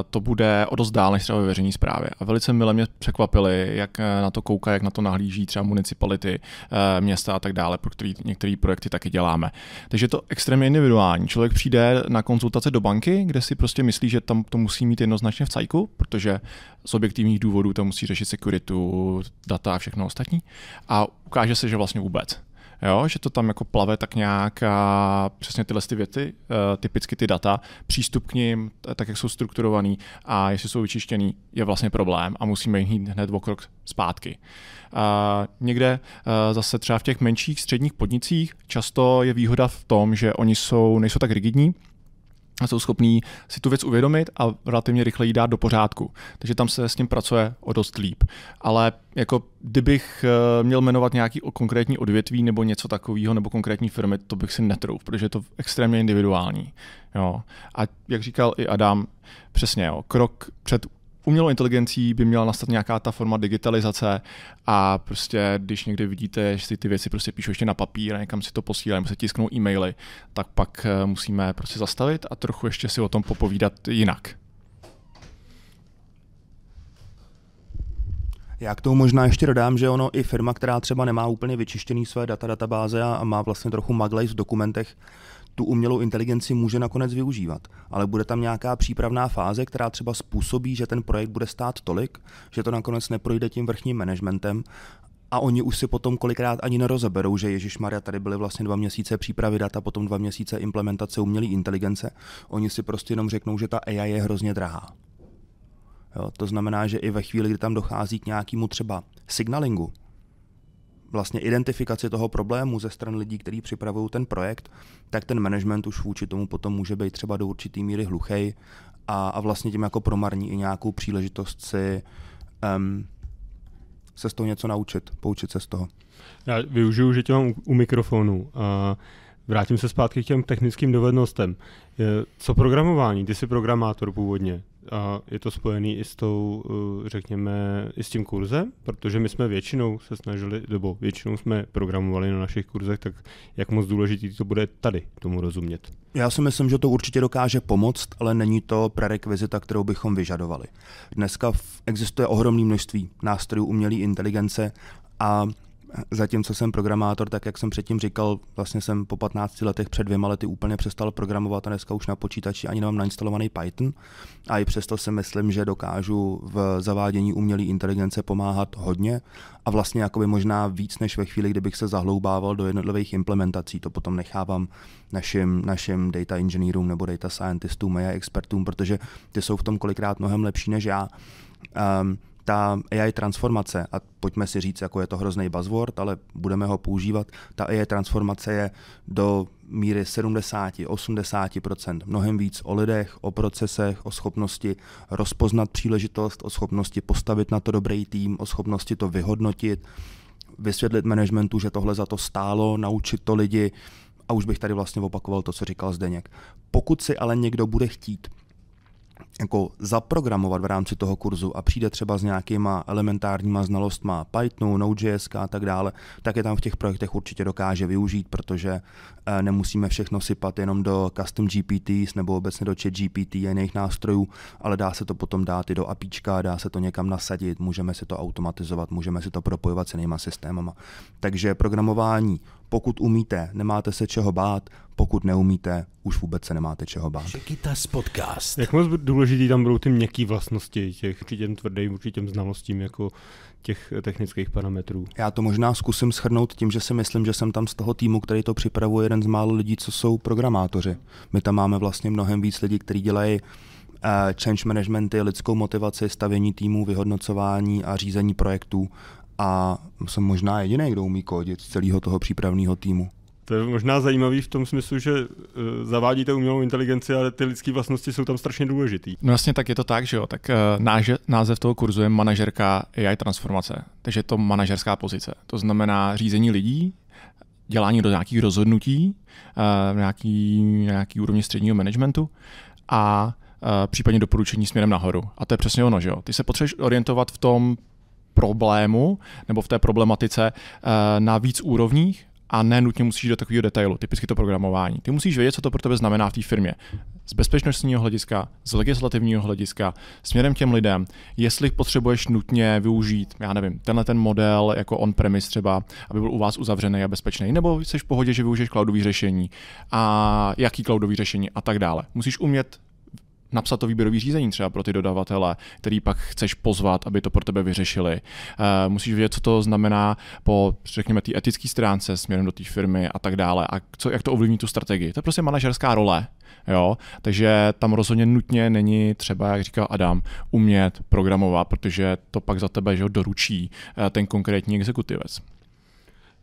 to bude o dost dál než třeba ve veřejné správě. A velice milé mě překvapili, jak eh, na to kouká, jak na to nahlíží třeba municipality, uh, města a tak dále, pro který některé projekty taky děláme. Takže je to extrémně individuální. Člověk přijde na konzultace do banky, kde si prostě myslí, že tam to musí mít jednoznačně v cajku, protože z objektivních důvodů to musí řešit sekuritu, data a všechno ostatní. A ukáže se, že vlastně vůbec jo? že to tam jako plave tak nějak a přesně tyhle ty věty, eh, typicky ty data, přístup k ním, tak jak jsou strukturovaný a jestli jsou vyčištěný, je vlastně problém a musíme jít hned o krok zpátky. A někde eh, zase třeba v těch menších středních podnicích často je výhoda v tom, že oni jsou, nejsou tak rigidní, jsou schopní si tu věc uvědomit a relativně rychle ji dát do pořádku. Takže tam se s tím pracuje o dost líp. Ale jako kdybych eh, měl jmenovat nějaký konkrétní odvětví nebo něco takového, nebo konkrétní firmy, to bych si netrouf, protože je to extrémně individuální. Jo. A jak říkal i Adam, přesně, jo, krok před umělou inteligencí by měla nastat nějaká ta forma digitalizace a prostě když někdy vidíte, že si ty věci prostě píšou ještě na papír a někam si to posílají, nebo se tisknou e-maily, tak pak eh, musíme prostě zastavit a trochu ještě si o tom popovídat jinak. Já k tomu možná ještě dodám, že ono i firma, která třeba nemá úplně vyčištěný své data databáze a má vlastně trochu maglej v dokumentech, tu umělou inteligenci může nakonec využívat. Ale bude tam nějaká přípravná fáze, která třeba způsobí, že ten projekt bude stát tolik, že to nakonec neprojde tím vrchním managementem a oni už si potom kolikrát ani nerozeberou, že Ježíš Maria tady byly vlastně dva měsíce přípravy data, potom dva měsíce implementace umělé inteligence. Oni si prostě jenom řeknou, že ta AI je hrozně drahá. Jo, to znamená, že i ve chvíli, kdy tam dochází k nějakému třeba signalingu, vlastně identifikaci toho problému ze strany lidí, kteří připravují ten projekt, tak ten management už vůči tomu potom může být třeba do určitý míry hluchej a, a vlastně tím jako promarní i nějakou příležitost si um, se z toho něco naučit, poučit se z toho. Já využiju, že tě mám u mikrofonu a vrátím se zpátky k těm technickým dovednostem. Co programování? Ty jsi programátor původně a je to spojený i s tou, eh, řekněme, i s tím kurzem, protože my jsme většinou se snažili, nebo většinou jsme programovali na našich kurzech, tak jak moc důležitý to bude tady tomu rozumět? Já si myslím, že to určitě dokáže pomoct, ale není to prerekvizita, kterou bychom vyžadovali. Dneska existuje ohromné množství nástrojů umělé inteligence a Zatímco jsem programátor, tak jak jsem předtím říkal, vlastně jsem po 15 letech před dvěma lety úplně přestal programovat a dneska už na počítači ani nemám nainstalovaný Python. A i přesto si myslím, že dokážu v zavádění umělé inteligence pomáhat hodně a vlastně jakoby možná víc než ve chvíli, kdybych se zahloubával do jednotlivých implementací. To potom nechávám našim, našim data engineerům nebo data scientistům a expertům, protože ty jsou v tom kolikrát mnohem lepší než já. Um, ta AI transformace, a pojďme si říct, jako je to hrozný buzzword, ale budeme ho používat, ta AI transformace je do míry 70-80%, mnohem víc o lidech, o procesech, o schopnosti rozpoznat příležitost, o schopnosti postavit na to dobrý tým, o schopnosti to vyhodnotit, vysvětlit managementu, že tohle za to stálo, naučit to lidi, a už bych tady vlastně opakoval to, co říkal Zdeněk. Pokud si ale někdo bude chtít jako zaprogramovat v rámci toho kurzu a přijde třeba s nějakýma elementárníma znalostma Pythonu, Node.js a tak dále, tak je tam v těch projektech určitě dokáže využít, protože nemusíme všechno sypat jenom do custom GPTs nebo obecně do chat GPT a jiných nástrojů, ale dá se to potom dát i do APIčka, dá se to někam nasadit, můžeme si to automatizovat, můžeme si to propojovat s jinýma systémama. Takže programování pokud umíte, nemáte se čeho bát, pokud neumíte, už vůbec se nemáte čeho bát. Čekytas podcast. Jak moc důležitý tam budou ty měkké vlastnosti těch určitě těm tvrdým, určitě těm znalostím jako těch technických parametrů? Já to možná zkusím schrnout tím, že si myslím, že jsem tam z toho týmu, který to připravuje, jeden z málo lidí, co jsou programátoři. My tam máme vlastně mnohem víc lidí, kteří dělají uh, change managementy, lidskou motivaci, stavění týmů, vyhodnocování a řízení projektů a jsem možná jediný, kdo umí kódit z celého toho přípravného týmu. To je možná zajímavý v tom smyslu, že uh, zavádíte umělou inteligenci, ale ty lidské vlastnosti jsou tam strašně důležitý. No vlastně tak je to tak, že jo. Tak náže, název toho kurzu je manažerka AI transformace, takže je to manažerská pozice. To znamená řízení lidí, dělání do nějakých rozhodnutí, uh, nějaký, nějaký úrovni středního managementu a případně doporučení směrem nahoru. A to je přesně ono, že jo. Ty se potřebuješ orientovat v tom problému nebo v té problematice eh, na víc úrovních a ne nutně musíš do takového detailu, typicky to programování. Ty musíš vědět, co to pro tebe znamená v té firmě. Z bezpečnostního hlediska, z legislativního hlediska, směrem těm lidem, jestli potřebuješ nutně využít, já nevím, tenhle ten model jako on-premise třeba, aby byl u vás uzavřený a bezpečný, nebo jsi v pohodě, že využiješ cloudové řešení a jaký cloudové řešení a tak dále. Musíš umět napsat to výběrové řízení třeba pro ty dodavatele, který pak chceš pozvat, aby to pro tebe vyřešili. Uh, musíš vědět, co to znamená po, řekněme, té etické stránce směrem do té firmy a tak dále a co, jak to ovlivní tu strategii. To je prostě manažerská role. Jo? Takže tam rozhodně nutně není třeba, jak říkal Adam, umět programovat, protože to pak za tebe že ho, doručí uh, ten konkrétní exekutivec.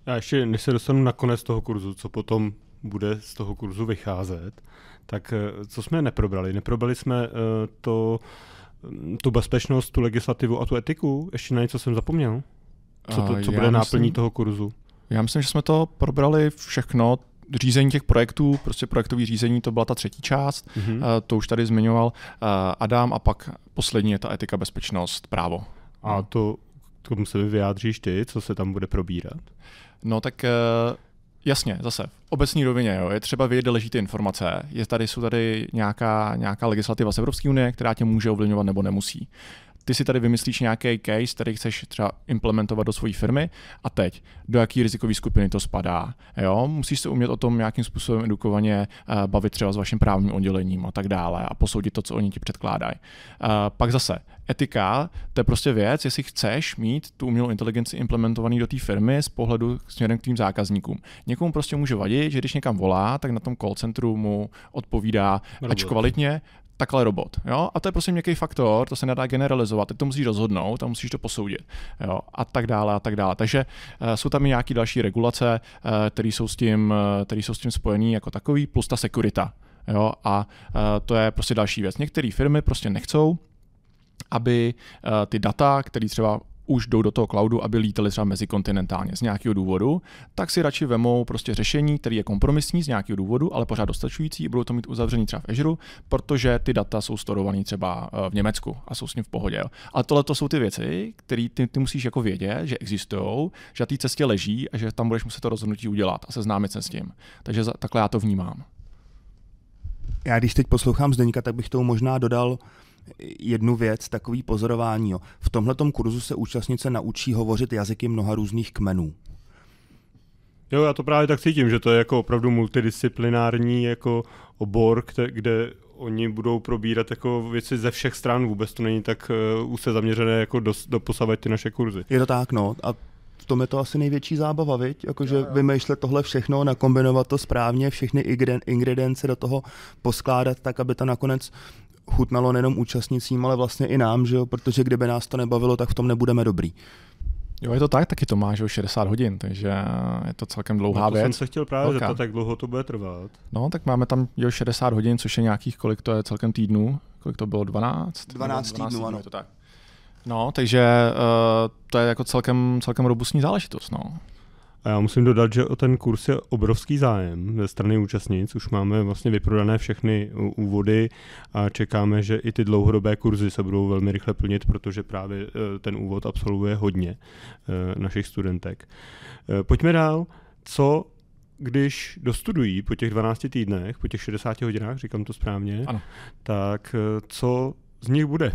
Já ještě, než se dostanu na konec toho kurzu, co potom bude z toho kurzu vycházet, tak eh, co jsme neprobrali? Neprobrali jsme uh, to, mm, tu bezpečnost, tu legislativu a tu etiku? Ještě na něco jsem zapomněl? Co, to, co bude náplní toho kurzu? Já myslím, že jsme to probrali všechno, řízení těch projektů, prostě projektový řízení, to byla ta třetí část, mm-hmm. to už tady zmiňoval Adam a pak poslední je ta etika, bezpečnost, právo. A to, k tomu se vyjádříš ty, co se tam bude probírat? No tak Jasně, zase v obecní rovině jo, je třeba vědět, leží ty informace. Je tady, jsou tady nějaká, nějaká legislativa z Evropské unie, která tě může ovlivňovat nebo nemusí ty si tady vymyslíš nějaký case, který chceš třeba implementovat do své firmy a teď, do jaký rizikové skupiny to spadá. Jo? Musíš se umět o tom nějakým způsobem edukovaně uh, bavit třeba s vaším právním oddělením a tak dále a posoudit to, co oni ti předkládají. Uh, pak zase, etika, to je prostě věc, jestli chceš mít tu umělou inteligenci implementovaný do té firmy z pohledu směrem k tým zákazníkům. Někomu prostě může vadit, že když někam volá, tak na tom call centru mu odpovídá, ač kvalitně, takhle robot. Jo? A to je prostě měkký faktor, to se nedá generalizovat, ty to musíš rozhodnout a musíš to posoudit. Jo? A tak dále, a tak dále. Takže uh, jsou tam i nějaké další regulace, uh, které jsou, s tím, uh, jsou s tím spojené jako takový, plus ta sekurita. Jo? A uh, to je prostě další věc. Některé firmy prostě nechcou, aby uh, ty data, které třeba už jdou do toho cloudu, aby lítali třeba mezikontinentálně z nějakého důvodu, tak si radši vemou prostě řešení, který je kompromisní z nějakého důvodu, ale pořád dostačující, budou to mít uzavřený třeba v Azure, protože ty data jsou storované třeba eh, v Německu a jsou s ním v pohodě. Ale tohle to jsou ty věci, které ty, ty musíš jako vědět, že existují, že na té cestě leží a že tam budeš muset to rozhodnutí udělat a seznámit se s tím. Takže takhle já to vnímám. Já když teď poslouchám Zdeníka, tak bych tomu možná dodal, jednu věc, takový pozorování. Jo. V tomhletom kurzu se účastnice naučí hovořit jazyky mnoha různých kmenů. Jo, já to právě tak cítím, že to je jako opravdu multidisciplinární jako obor, kde, kde oni budou probírat jako věci ze všech stran, vůbec to není tak uh, úzce zaměřené jako do, doposavat ty naše kurzy. Je to tak, no. A v tom je to asi největší zábava, viď? Jakože jo, jo. vymýšlet tohle všechno, nakombinovat to správně, všechny ingredience do toho poskládat tak, aby to nakonec chutnalo nejenom účastnicím, ale vlastně i nám, že jo? protože kdyby nás to nebavilo, tak v tom nebudeme dobrý. Jo, je to tak, taky to máš 60 hodin, takže je to celkem dlouhá no, to věc. jsem se chtěl právě Velká. zeptat, jak dlouho to bude trvat. No, tak máme tam jo, 60 hodin, což je nějakých, kolik to je celkem týdnů? Kolik to bylo, 12? 12, 12 týdnů, ano. Je to tak. No, takže uh, to je jako celkem, celkem robustní záležitost, no. A já musím dodat, že o ten kurz je obrovský zájem ze strany účastnic. Už máme vlastně vyprodané všechny úvody a čekáme, že i ty dlouhodobé kurzy se budou velmi rychle plnit, protože právě eh, ten úvod absolvuje hodně eh, našich studentek. Eh, pojďme dál. Co když dostudují po těch 12 týdnech, po těch 60 hodinách, říkám to správně, ano. tak co z nich bude?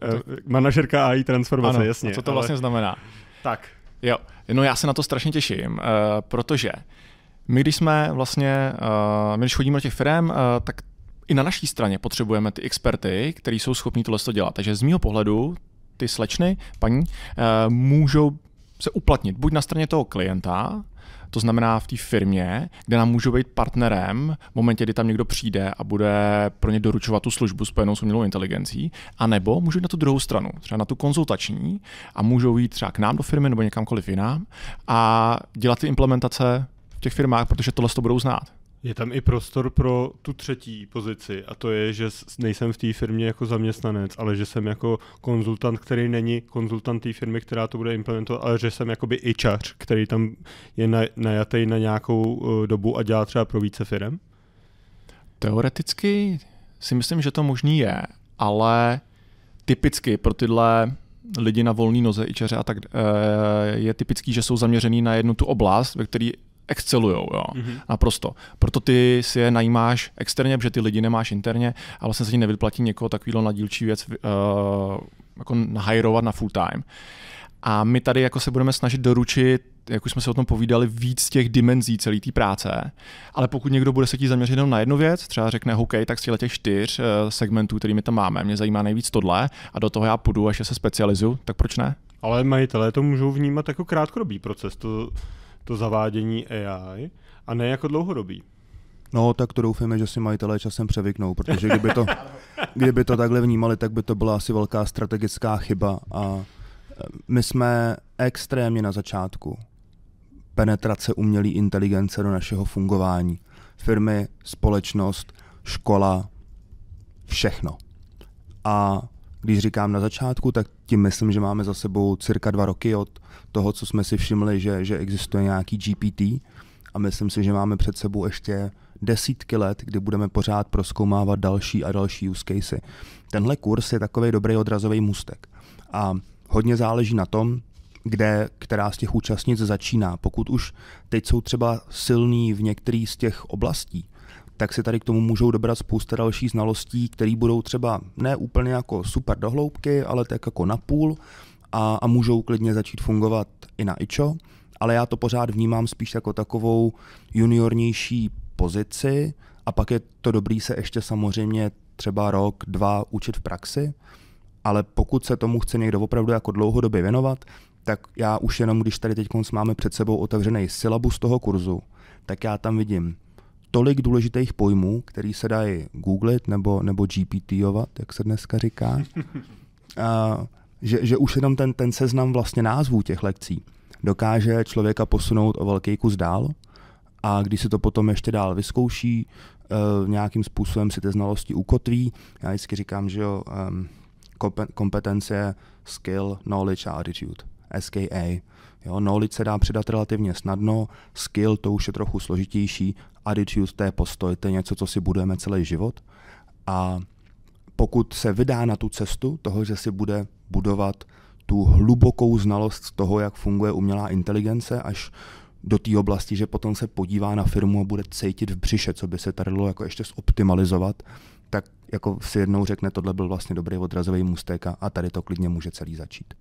Tak... Manažerka AI transformace, ano, jasně. A co to vlastně ale... znamená? Tak. Jo, no já se na to strašně těším, uh, protože my když jsme vlastně, uh, my když chodíme do těch firm, uh, tak i na naší straně potřebujeme ty experty, kteří jsou schopní tohle dělat. Takže z mého pohledu ty slečny, paní, můžou se uplatnit buď na straně toho klienta, to znamená v té firmě, kde nám můžou být partnerem v momentě, kdy tam někdo přijde a bude pro ně doručovat tu službu spojenou s umělou inteligencí, anebo můžou jít na tu druhou stranu, třeba na tu konzultační a můžou jít třeba k nám do firmy nebo někamkoliv jinam a dělat ty implementace v těch firmách, protože tohle to budou znát. Je tam i prostor pro tu třetí pozici a to je, že nejsem v té firmě jako zaměstnanec, ale že jsem jako konzultant, který není konzultant té firmy, která to bude implementovat, ale že jsem jakoby i čař, který tam je najatý na nějakou uh, dobu a dělá třeba pro více firm? Teoreticky si myslím, že to možný je, ale typicky pro tyhle lidi na volné noze, i čeře a tak eh, je typický, že jsou zaměřený na jednu tu oblast, ve které excelujou, jo, mm-hmm. naprosto. Proto ty si je najímáš externě, protože ty lidi nemáš interně a vlastně se ti nevyplatí někoho takovýhle na dílčí věc uh, jako nahajrovat na full time. A my tady jako se budeme snažit doručit, jak už jsme se o tom povídali, víc těch dimenzí celé té práce. Ale pokud někdo bude se ti zaměřit jenom na jednu věc, třeba řekne, OK, tak z těch čtyř uh, segmentů, kterými tam máme, mě zajímá nejvíc tohle a do toho já půjdu, až se specializuju, tak proč ne? Ale majitelé to můžou vnímat jako krátkodobý proces. To to zavádění AI a ne jako dlouhodobý. No, tak to doufáme, že si majitelé časem převyknou, protože kdyby to, kdyby to takhle vnímali, tak by to byla asi velká strategická chyba. A e, my jsme extrémně na začátku penetrace umělé inteligence do našeho fungování. Firmy, společnost, škola, všechno. A když říkám na začátku, tak tím myslím, že máme za sebou cirka dva roky od toho, co jsme si všimli, že, že existuje nějaký GPT a myslím si, že máme před sebou ještě desítky let, kdy budeme pořád proskoumávat další a další use casey. Tenhle kurz je takový dobrý odrazový můstek a hodně záleží na tom, kde která z těch účastnic začíná. Pokud už teď jsou třeba silní v některých z těch oblastí, tak si tady k tomu můžou dobrat spousta dalších znalostí, které budou třeba ne úplně jako super dohloubky, ale tak jako na půl a, a můžou klidně začít fungovat i na ičo, ale já to pořád vnímám spíš jako takovou juniornější pozici a pak je to dobrý se ještě samozřejmě třeba rok, dva učit v praxi, ale pokud se tomu chce někdo opravdu jako dlouhodobě věnovat, tak já už jenom, když tady teď máme před sebou otevřený syllabus toho kurzu, tak já tam vidím tolik důležitých pojmů, který se dají googlit nebo, nebo GPTovat, jak se dneska říká, a, že, že už jenom ten, ten seznam vlastně názvů těch lekcí dokáže člověka posunout o velký kus dál a když si to potom ještě dál vyzkouší, uh, nějakým způsobem si ty znalosti ukotví. Já vždycky říkám, že jo, um, kompetence, skill, knowledge a attitude. SKA. Jo, knowledge se dá přidat relativně snadno, skill to už je trochu složitější, attitude to je postoj, to je něco, co si budujeme celý život. A pokud se vydá na tu cestu toho, že si bude budovat tu hlubokou znalost toho, jak funguje umělá inteligence, až do té oblasti, že potom se podívá na firmu a bude cítit v břiše, co by se tady dalo jako ještě zoptimalizovat, tak jako si jednou řekne, tohle byl vlastně dobrý odrazový můstek a tady to klidně může celý začít.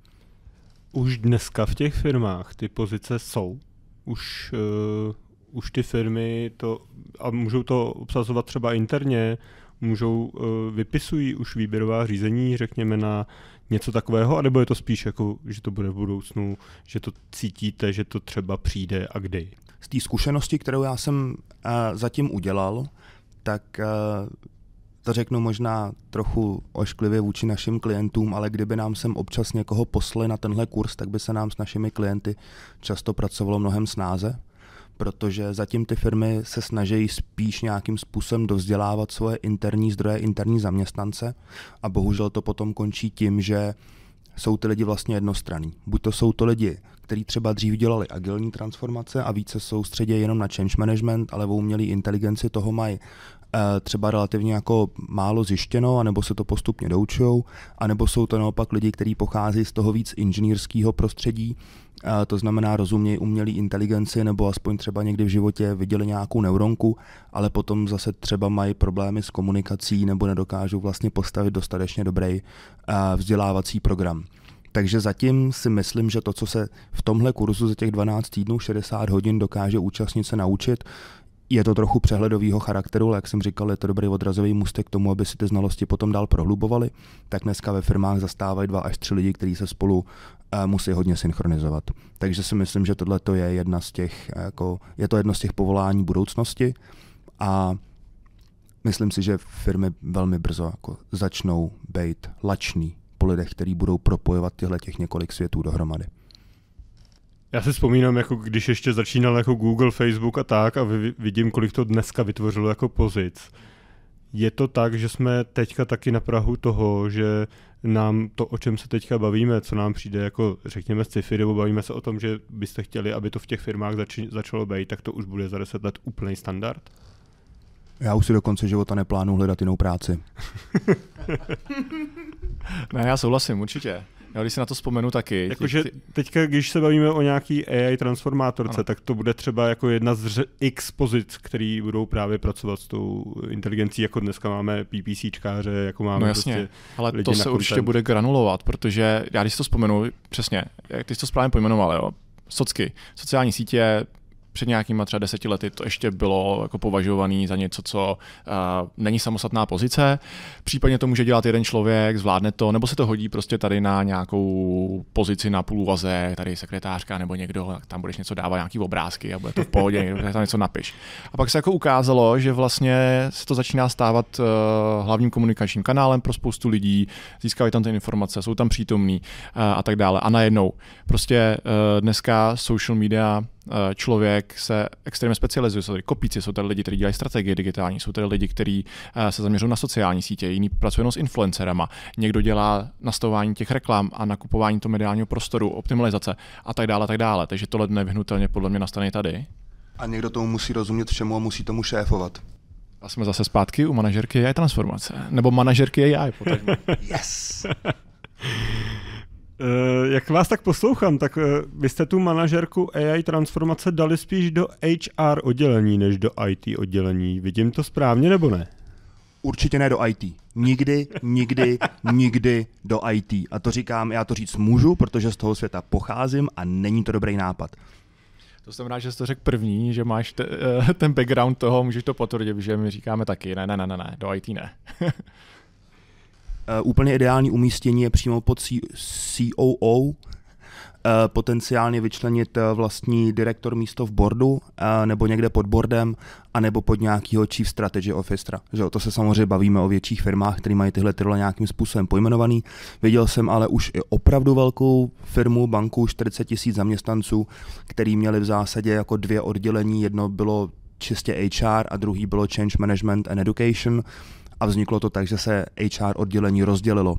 Už dneska v těch firmách ty pozice jsou. Už, uh, už ty firmy to, a můžou to obsazovat třeba interně, můžou, uh, vypisují už výběrová řízení, řekněme, na něco takového, anebo je to spíš jako, že to bude v budoucnu, že to cítíte, že to třeba přijde a kdy? Z té zkušenosti, kterou já jsem uh, zatím udělal, tak uh, to řeknu možná trochu ošklivě vůči našim klientům, ale kdyby nám sem občas někoho poslali na tenhle kurz, tak by se nám s našimi klienty často pracovalo mnohem snáze, protože zatím ty firmy se snaží spíš nějakým způsobem dovzdělávat svoje interní zdroje, interní zaměstnance a bohužel to potom končí tím, že jsou ty lidi vlastně jednostranní. Buď to jsou to lidi, kteří třeba dřív dělali agilní transformace a více soustředí jenom na change management, ale o umělé inteligenci toho mají třeba relativně jako málo zjištěno, anebo se to postupně doučují, anebo jsou to naopak lidi, kteří pochází z toho víc inženýrského prostředí, eh, to znamená rozumějí umělé inteligenci, nebo aspoň třeba někdy v životě viděli nějakou neuronku, ale potom zase třeba mají problémy s komunikací nebo nedokážou vlastně postavit dostatečně dobrý eh, vzdělávací program. Takže zatím si myslím, že to, co se v tomhle kurzu za těch 12 týdnů, 60 hodin dokáže účastnice naučit, je to trochu přehledového charakteru, ale jak jsem říkal, je to dobrý odrazový můstek k tomu, aby si ty znalosti potom dál prohlubovali. Tak dneska ve firmách zastávají dva až tři lidi, kteří se spolu uh, musí hodně synchronizovat. Takže si myslím, že tohle je jedna z těch, jako, je to jedno z těch povolání budoucnosti a myslím si, že firmy velmi brzo jako začnou být lační po lidech, kteří budou propojovat těchto těch několik světů dohromady. Já si vzpomínám, jako když ještě začínal jako Google, Facebook a tak a vidím, kolik to dneska vytvořilo jako pozic. Je to tak, že jsme teďka taky na Prahu toho, že nám to, o čem se teďka bavíme, co nám přijde jako, řekněme, sci-fi, nebo bavíme se o tom, že byste chtěli, aby to v těch firmách zač- začalo být, tak to už bude za deset let úplný standard? Já už si do konce života neplánu hledat jinou práci. ne, já souhlasím, určitě. Já když si na to vzpomenu taky. Jakože teďka, když se bavíme o nějaký AI transformátorce, ano. tak to bude třeba jako jedna z x pozic, který budou právě pracovat s tou inteligencí, jako dneska máme PPCčkáře, jako máme No jasně, prostě ale to se určitě bude granulovat, protože já když si to vzpomenu, přesně, jak ty jsi to správně pojmenoval, jo, socky, sociální sítě, před nějakýma třeba deseti lety to ještě bylo jako považované za něco, co uh, není samostatná pozice. Případně to může dělat jeden člověk, zvládne to, nebo se to hodí prostě tady na nějakou pozici na půlvaze, tady sekretářka nebo někdo, tam budeš něco dávat, nějaký obrázky a bude to v pohodě, tam něco napiš. A pak se jako ukázalo, že vlastně se to začíná stávat uh, hlavním komunikačním kanálem pro spoustu lidí, získávají tam ty informace, jsou tam přítomní uh, a tak dále. A najednou prostě uh, dneska social media člověk se extrémně specializuje. Jsou tady kopíci, jsou tady lidi, kteří dělají strategie digitální, jsou tady lidi, kteří eh, se zaměřují na sociální sítě, jiní pracují s influencerama, někdo dělá nastavování těch reklam a nakupování toho mediálního prostoru, optimalizace a tak dále, tak dále. Takže tohle nevyhnutelně podle mě nastane tady. A někdo tomu musí rozumět všemu a musí tomu šéfovat. A jsme zase zpátky u manažerky AI transformace. Nebo manažerky AI. yes! Uh, jak vás tak poslouchám, tak uh, vy jste tu manažerku AI transformace dali spíš do HR oddělení, než do IT oddělení. Vidím to správně nebo ne? Určitě ne do IT. Nikdy, nikdy, nikdy do IT. A to říkám, já to říct můžu, protože z toho světa pocházím a není to dobrý nápad. To znamená, že jsi to řekl první, že máš te, uh, ten background toho, můžeš to potvrdit, že my říkáme taky, ne, ne, ne, ne, ne do IT ne. Uh, úplně ideální umístění je přímo pod COO, eh, potenciálně vyčlenit uh, vlastní direktor místo v boardu nebo někde pod boardem a nebo pod nějakého chief strategy officera. Že? To se samozřejmě bavíme o větších firmách, které mají tyhle ty role nějakým způsobem pojmenovaný. Viděl jsem ale už i opravdu velkou firmu, banku, 40 tisíc zaměstnanců, který měli v zásadě jako dvě oddělení. Jedno bylo čistě HR a druhý bylo Change Management and Education a vzniklo to tak, že se HR oddělení rozdělilo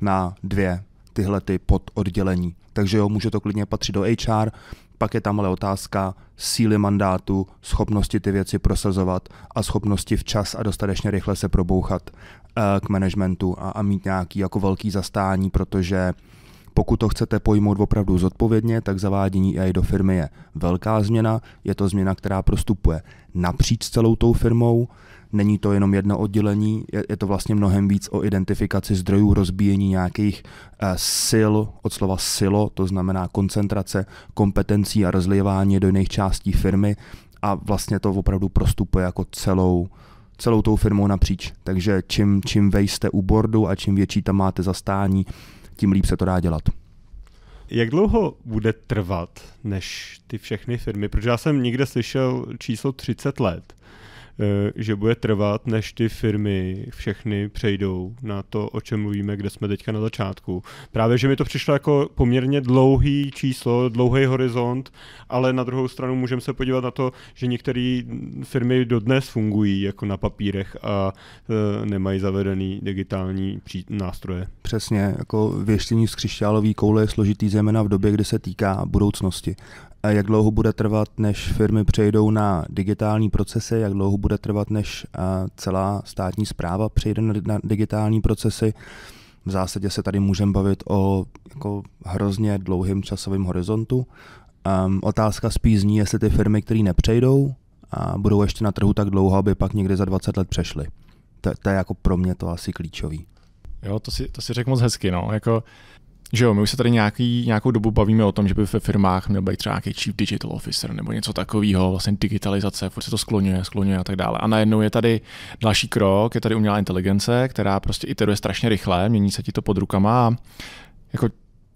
na dvě tyhle ty pododdělení. Takže jo, může to klidně patřit do HR, pak je tam ale otázka síly mandátu, schopnosti ty věci prosazovat a schopnosti včas a dostatečně rychle se probouchat uh, k managementu a, a mít nějaký jako velký zastání, protože pokud to chcete pojmout opravdu zodpovědně, tak zavádění AI do firmy je velká změna. Je to změna, která prostupuje napříč celou tou firmou. Není to jenom jedno oddělení, je, je to vlastně mnohem víc o identifikaci zdrojů, rozbíjení nějakých uh, sil, od slova silo, to znamená koncentrace kompetencí a rozlijevání do jiných částí firmy a vlastně to opravdu prostupuje jako celou, celou tou firmou napříč. Takže čím, čím vejste u bordu a čím větší tam máte zastání, tím líp se to dá dělat. Jak dlouho bude trvat, než ty všechny firmy, protože já jsem někde slyšel číslo 30 let, že bude trvat, než ty firmy všechny přejdou na to, o čem mluvíme, kde jsme teďka na začátku. Právě, že mi to přišlo jako poměrně dlouhý číslo, dlouhý horizont, ale na druhou stranu můžeme se podívat na to, že některé firmy dodnes fungují jako na papírech a e, nemají zavedený digitální nástroje. Přesně, jako věštění z křišťálové koule je složitý zejména v době, kdy se týká budoucnosti. Jak dlouho bude trvat, než firmy přejdou na digitální procesy, jak dlouho bude trvat, než celá státní zpráva přejde na digitální procesy. V zásadě se tady můžeme bavit o jako hrozně dlouhém časovém horizontu. Um, otázka spíš zní, jestli ty firmy, které nepřejdou, a budou ještě na trhu tak dlouho, aby pak někdy za 20 let přešly. To, to je jako pro mě to asi klíčový. Jo, to si, to si řekl moc hezky, no. Jako, že jo, my už se tady nějaký, nějakou dobu bavíme o tom, že by ve firmách měl být třeba nějaký chief digital officer nebo něco takového, vlastně digitalizace, furt se to skloňuje, skloňuje a tak dále. A najednou je tady další krok, je tady umělá inteligence, která prostě iteruje strašně rychle, mění se ti to pod rukama a jako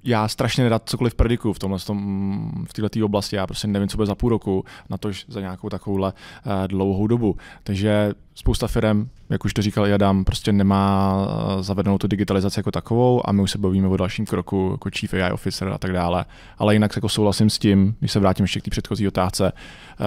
já strašně nedat cokoliv prediku v tomhle tom, v této oblasti. Já prostě nevím, co bude za půl roku, na to za nějakou takovouhle uh, dlouhou dobu. Takže spousta firm, jak už to říkal Adam, prostě nemá uh, zavedenou tu digitalizaci jako takovou a my už se bavíme o dalším kroku, jako Chief AI Officer a tak dále. Ale jinak jako souhlasím s tím, když se vrátím ještě k té předchozí otázce, uh,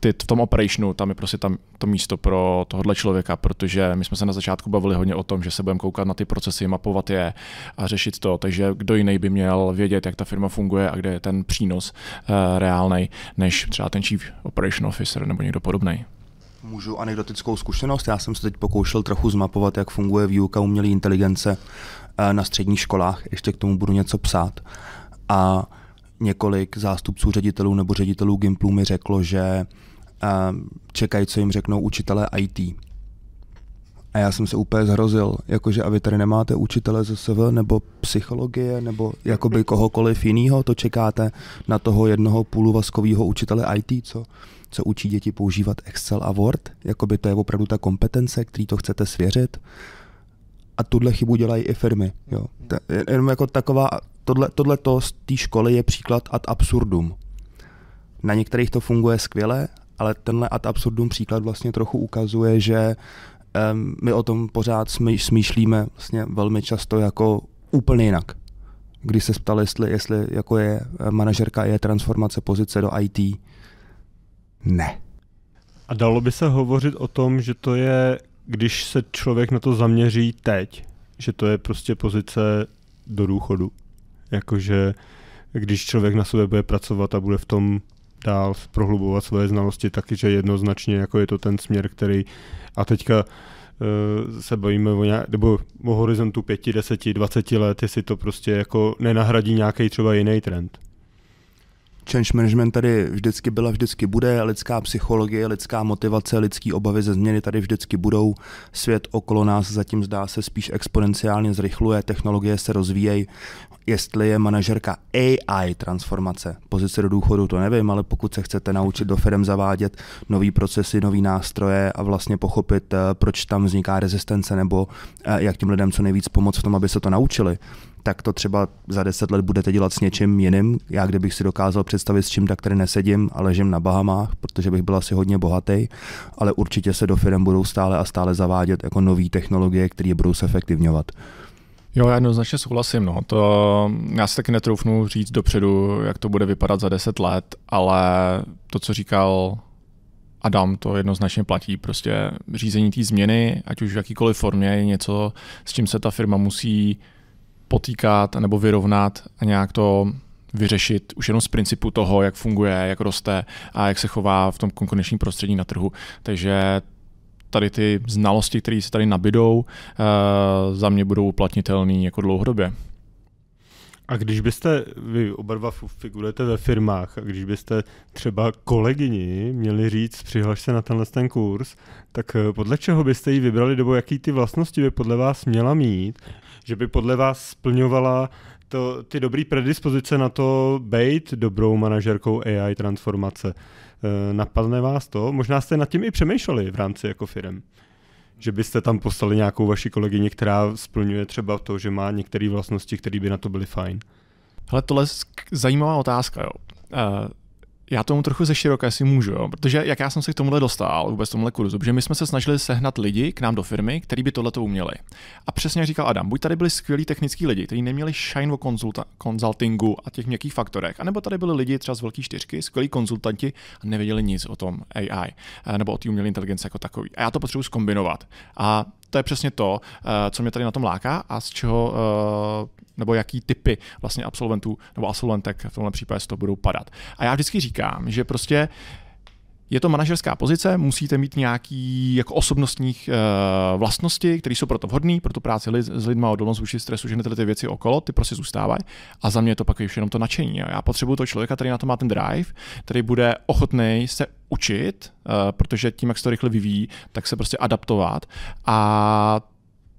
ty, v tom operationu, tam je prostě tam to místo pro tohohle člověka, protože my jsme se na začátku bavili hodně o tom, že se budeme koukat na ty procesy, mapovat je a řešit to, takže kdo jiný by měl vědět, jak ta firma funguje a kde je ten přínos uh, reálný, než třeba ten Chief Operation Officer nebo někdo podobný. Můžu anekdotickou zkušenost. Já jsem se teď pokoušel trochu zmapovat, jak funguje výuka umělé inteligence eh, na středních školách. Ještě k tomu budu něco psát. A několik zástupců ředitelů nebo ředitelů Gimplu mi řeklo, že čekají, co jim řeknou učitelé IT. A já jsem se úplně zhrozil, jakože a vy tady nemáte učitele SV nebo psychologie nebo jakoby kohokoliv jiného, to čekáte na toho jednoho půluvaskového učitele IT, co, co učí děti používat Excel a Word, jakoby to je opravdu ta kompetence, který to chcete svěřit. A tuhle chybu dělají i firmy. Jo. Jenom jako taková, tohle, tohle to z té školy je příklad ad absurdum. Na některých to funguje skvěle ale tenhle ad absurdum příklad vlastně trochu ukazuje, že um, my o tom pořád smýšlíme vlastně velmi často jako úplně jinak. Když se ptali, jestli, jestli jako je manažerka je transformace pozice do IT, ne. A dalo by se hovořit o tom, že to je, když se člověk na to zaměří teď, že to je prostě pozice do důchodu. Jakože když člověk na sobě bude pracovat a bude v tom dál prohlubovat svoje znalosti, taky, že jednoznačně jako je to ten směr, který a teďka uh, se bavíme o, nějak, nebo o horizontu 5, 10, 20 let, jestli to prostě jako nenahradí nějaký třeba jiný trend. Change management tady vždycky byla, vždycky bude, lidská psychologie, lidská motivace, lidský obavy ze změny tady vždycky budou. Svět okolo nás zatím zdá se spíš exponenciálně zrychluje, technologie se rozvíjejí. Jestli je manažerka AI transformace, pozice do důchodu, to nevím, ale pokud se chcete naučit do firm zavádět nový procesy, nový nástroje a vlastně pochopit, eh, proč tam vzniká rezistence nebo eh, jak těm lidem co nejvíc pomoct v tom, aby se to naučili, tak to třeba za deset let budete dělat s něčím jiným. Já kdybych si dokázal představit, s čím tak tady nesedím a ležím na Bahamách, protože bych byl asi hodně bohatý, ale určitě se do firm budou stále a stále zavádět jako nové technologie, které budou se efektivňovat. Jo, já jednoznačně souhlasím. No. To, já si taky netroufnu říct dopředu, jak to bude vypadat za deset let, ale to, co říkal Adam, to jednoznačně platí. Prostě řízení té změny, ať už v jakýkoliv formě, je něco, s čím se ta firma musí potýkat nebo vyrovnat a nějak to vyřešit už jenom z principu toho, jak funguje, jak roste a jak se chová v tom konkurenčním prostředí na trhu. Takže tady ty znalosti, které se tady nabidou, eh, za mě budou uplatnitelné jako dlouhodobě. A když byste, vy oba dva figurujete ve firmách, a když byste třeba kolegyni měli říct, přihlaš se na tenhle ten kurz, tak eh, podle čeho byste ji vybrali, nebo jaký ty vlastnosti by podle vás měla mít, že by podle vás splňovala to, ty dobré predispozice na to být dobrou manažerkou AI transformace. E, napadne vás to? Možná jste nad tím i přemýšleli v rámci jako firm. Že byste tam poslali nějakou vaši kolegyni, která splňuje třeba to, že má některé vlastnosti, které by na to byly fajn. Ale tohle je zajímavá otázka. Jo. Uh, já tomu trochu ze široké si můžu, jo? protože jak já jsem se k tomuhle dostal, vůbec tomuhle kurzu, protože my jsme se snažili sehnat lidi k nám do firmy, kteří by tohle uměli. A přesně jak říkal Adam, buď tady byli skvělí technický lidi, kteří neměli shine o konzulta- konzultingu a těch měkkých faktorech, anebo tady byli lidi třeba z velké čtyřky, skvělí konzultanti a nevěděli nic o tom AI eh, nebo o té umělé inteligenci jako takový. A já to potřebuji skombinovat. A to je přesně to, eh, co mě tady na tom láká a z čeho, eh, nebo jaký typy vlastně absolventů nebo absolventek v tomhle případě z toho budou padat. A já vždycky říkám, že prostě je to manažerská pozice, musíte mít nějaký jako osobnostních uh, vlastnosti, které jsou proto vhodné, pro tu práci li, s lidmi, odolnost vůči stresu, že ty věci okolo, ty prostě zůstávají. A za mě je to pak jenom to nadšení. Já potřebuju toho člověka, který na to má ten drive, který bude ochotný se učit, uh, protože tím, jak se to rychle vyvíjí, tak se prostě adaptovat. A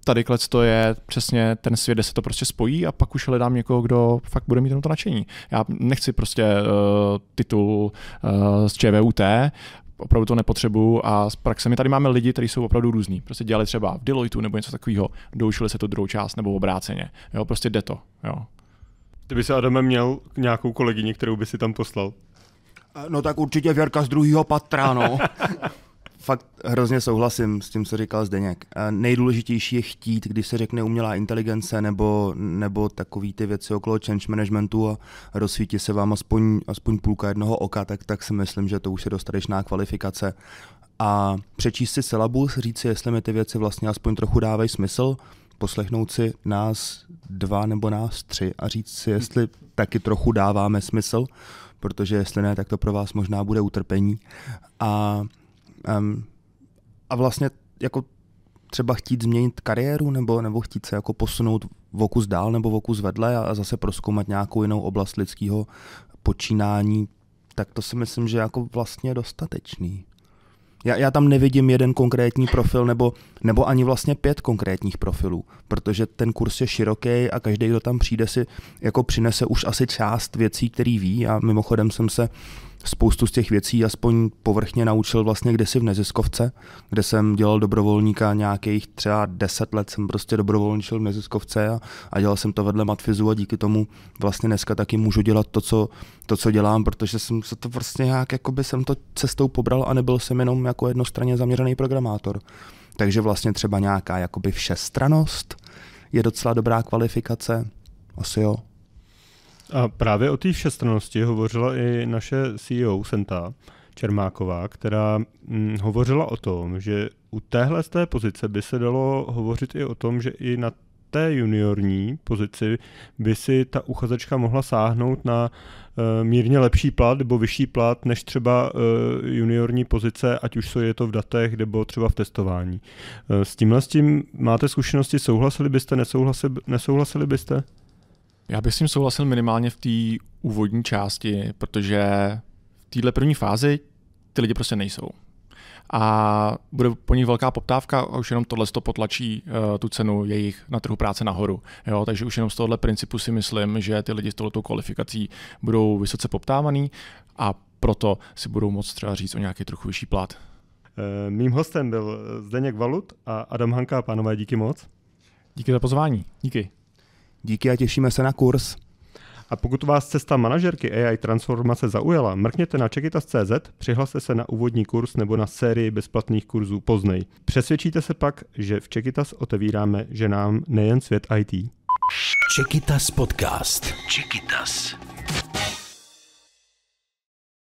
tady to je přesně ten svět, kde se to prostě spojí a pak už hledám někoho, kdo fakt bude mít to nadšení. Já nechci prostě uh, titul uh, z ČVUT, opravdu to nepotřebuju a z praxe my tady máme lidi, kteří jsou opravdu různí. Prostě dělali třeba v Deloitu nebo něco takového, doučili se tu druhou část nebo obráceně. Jo, prostě jde to. Jo. Ty by se Adame měl nějakou kolegyni, kterou by si tam poslal? No tak určitě Věrka z druhého patra, no. fakt hrozně souhlasím s tím, co říkal Zdeněk. Nejdůležitější je chtít, když se řekne umělá inteligence nebo, nebo takový ty věci okolo change managementu a rozsvítí se vám aspoň, aspoň půlka jednoho oka, tak, tak si myslím, že to už je dostatečná kvalifikace. A přečíst si syllabus, říct si, jestli mi ty věci vlastně aspoň trochu dávají smysl, poslechnout si nás dva nebo nás tři a říct si, jestli taky trochu dáváme smysl, protože jestli ne, tak to pro vás možná bude utrpení. A Um, a vlastně jako třeba chtít změnit kariéru nebo, nebo chtít se jako posunout v dál nebo v vedle a, a zase proskoumat nějakou jinou oblast lidského počínání, tak to si myslím, že jako vlastně dostatečný. Já, já tam nevidím jeden konkrétní profil nebo, nebo ani vlastně pět konkrétních profilů, protože ten kurz je široký a každý, kdo tam přijde, si jako přinese už asi část věcí, který ví a mimochodem jsem se spoustu z těch věcí aspoň povrchně naučil vlastně kdysi v neziskovce, kde jsem dělal dobrovolníka nějakých třeba deset let jsem prostě dobrovolničil v neziskovce a, a dělal jsem to vedle matfizu a díky tomu vlastně dneska taky můžu dělat to, co, to, co dělám, protože jsem se to vlastně nějak, jakoby jsem to cestou pobral a nebyl jsem jenom jako jednostranně zaměřený programátor. Takže vlastně třeba nějaká jakoby všestranost je docela dobrá kvalifikace. Asi jo. A právě o té všestrannosti hovořila i naše CEO Senta Čermáková, která hm, hovořila o tom, že u téhle té pozice by se dalo hovořit i o tom, že i na té juniorní pozici by si ta uchazečka mohla sáhnout na uh, mírně lepší plat nebo vyšší plat než třeba uh, juniorní pozice, ať už je to v datech nebo třeba v testování. Uh, s tímhle s tím máte zkušenosti, souhlasili byste, nesouhlasili, nesouhlasili byste? Já bych s tím souhlasil minimálně v té úvodní části, protože v téhle první fázi ty lidi prostě nejsou. A bude po nich velká poptávka a už jenom tohle to potlačí uh, tu cenu jejich na trhu práce nahoru. Jo, takže už jenom z tohohle principu si myslím, že ty lidi s touto kvalifikací budou vysoce poptávaný a proto si budou moct třeba říct o nějaký trochu vyšší plat. E, mým hostem byl Zdeněk Valut a Adam Hanka. Pánové, díky moc. Díky za pozvání. Díky. Díky a těšíme se na kurz. A pokud vás cesta manažerky AI transformace zaujala, mrkněte na Čekitas.cz, přihlaste se na úvodní kurz nebo na sérii bezplatných kurzů Poznej. Přesvědčíte se pak, že v Čekitas otevíráme ženám nejen svět IT. Čekitas podcast. Čekitas.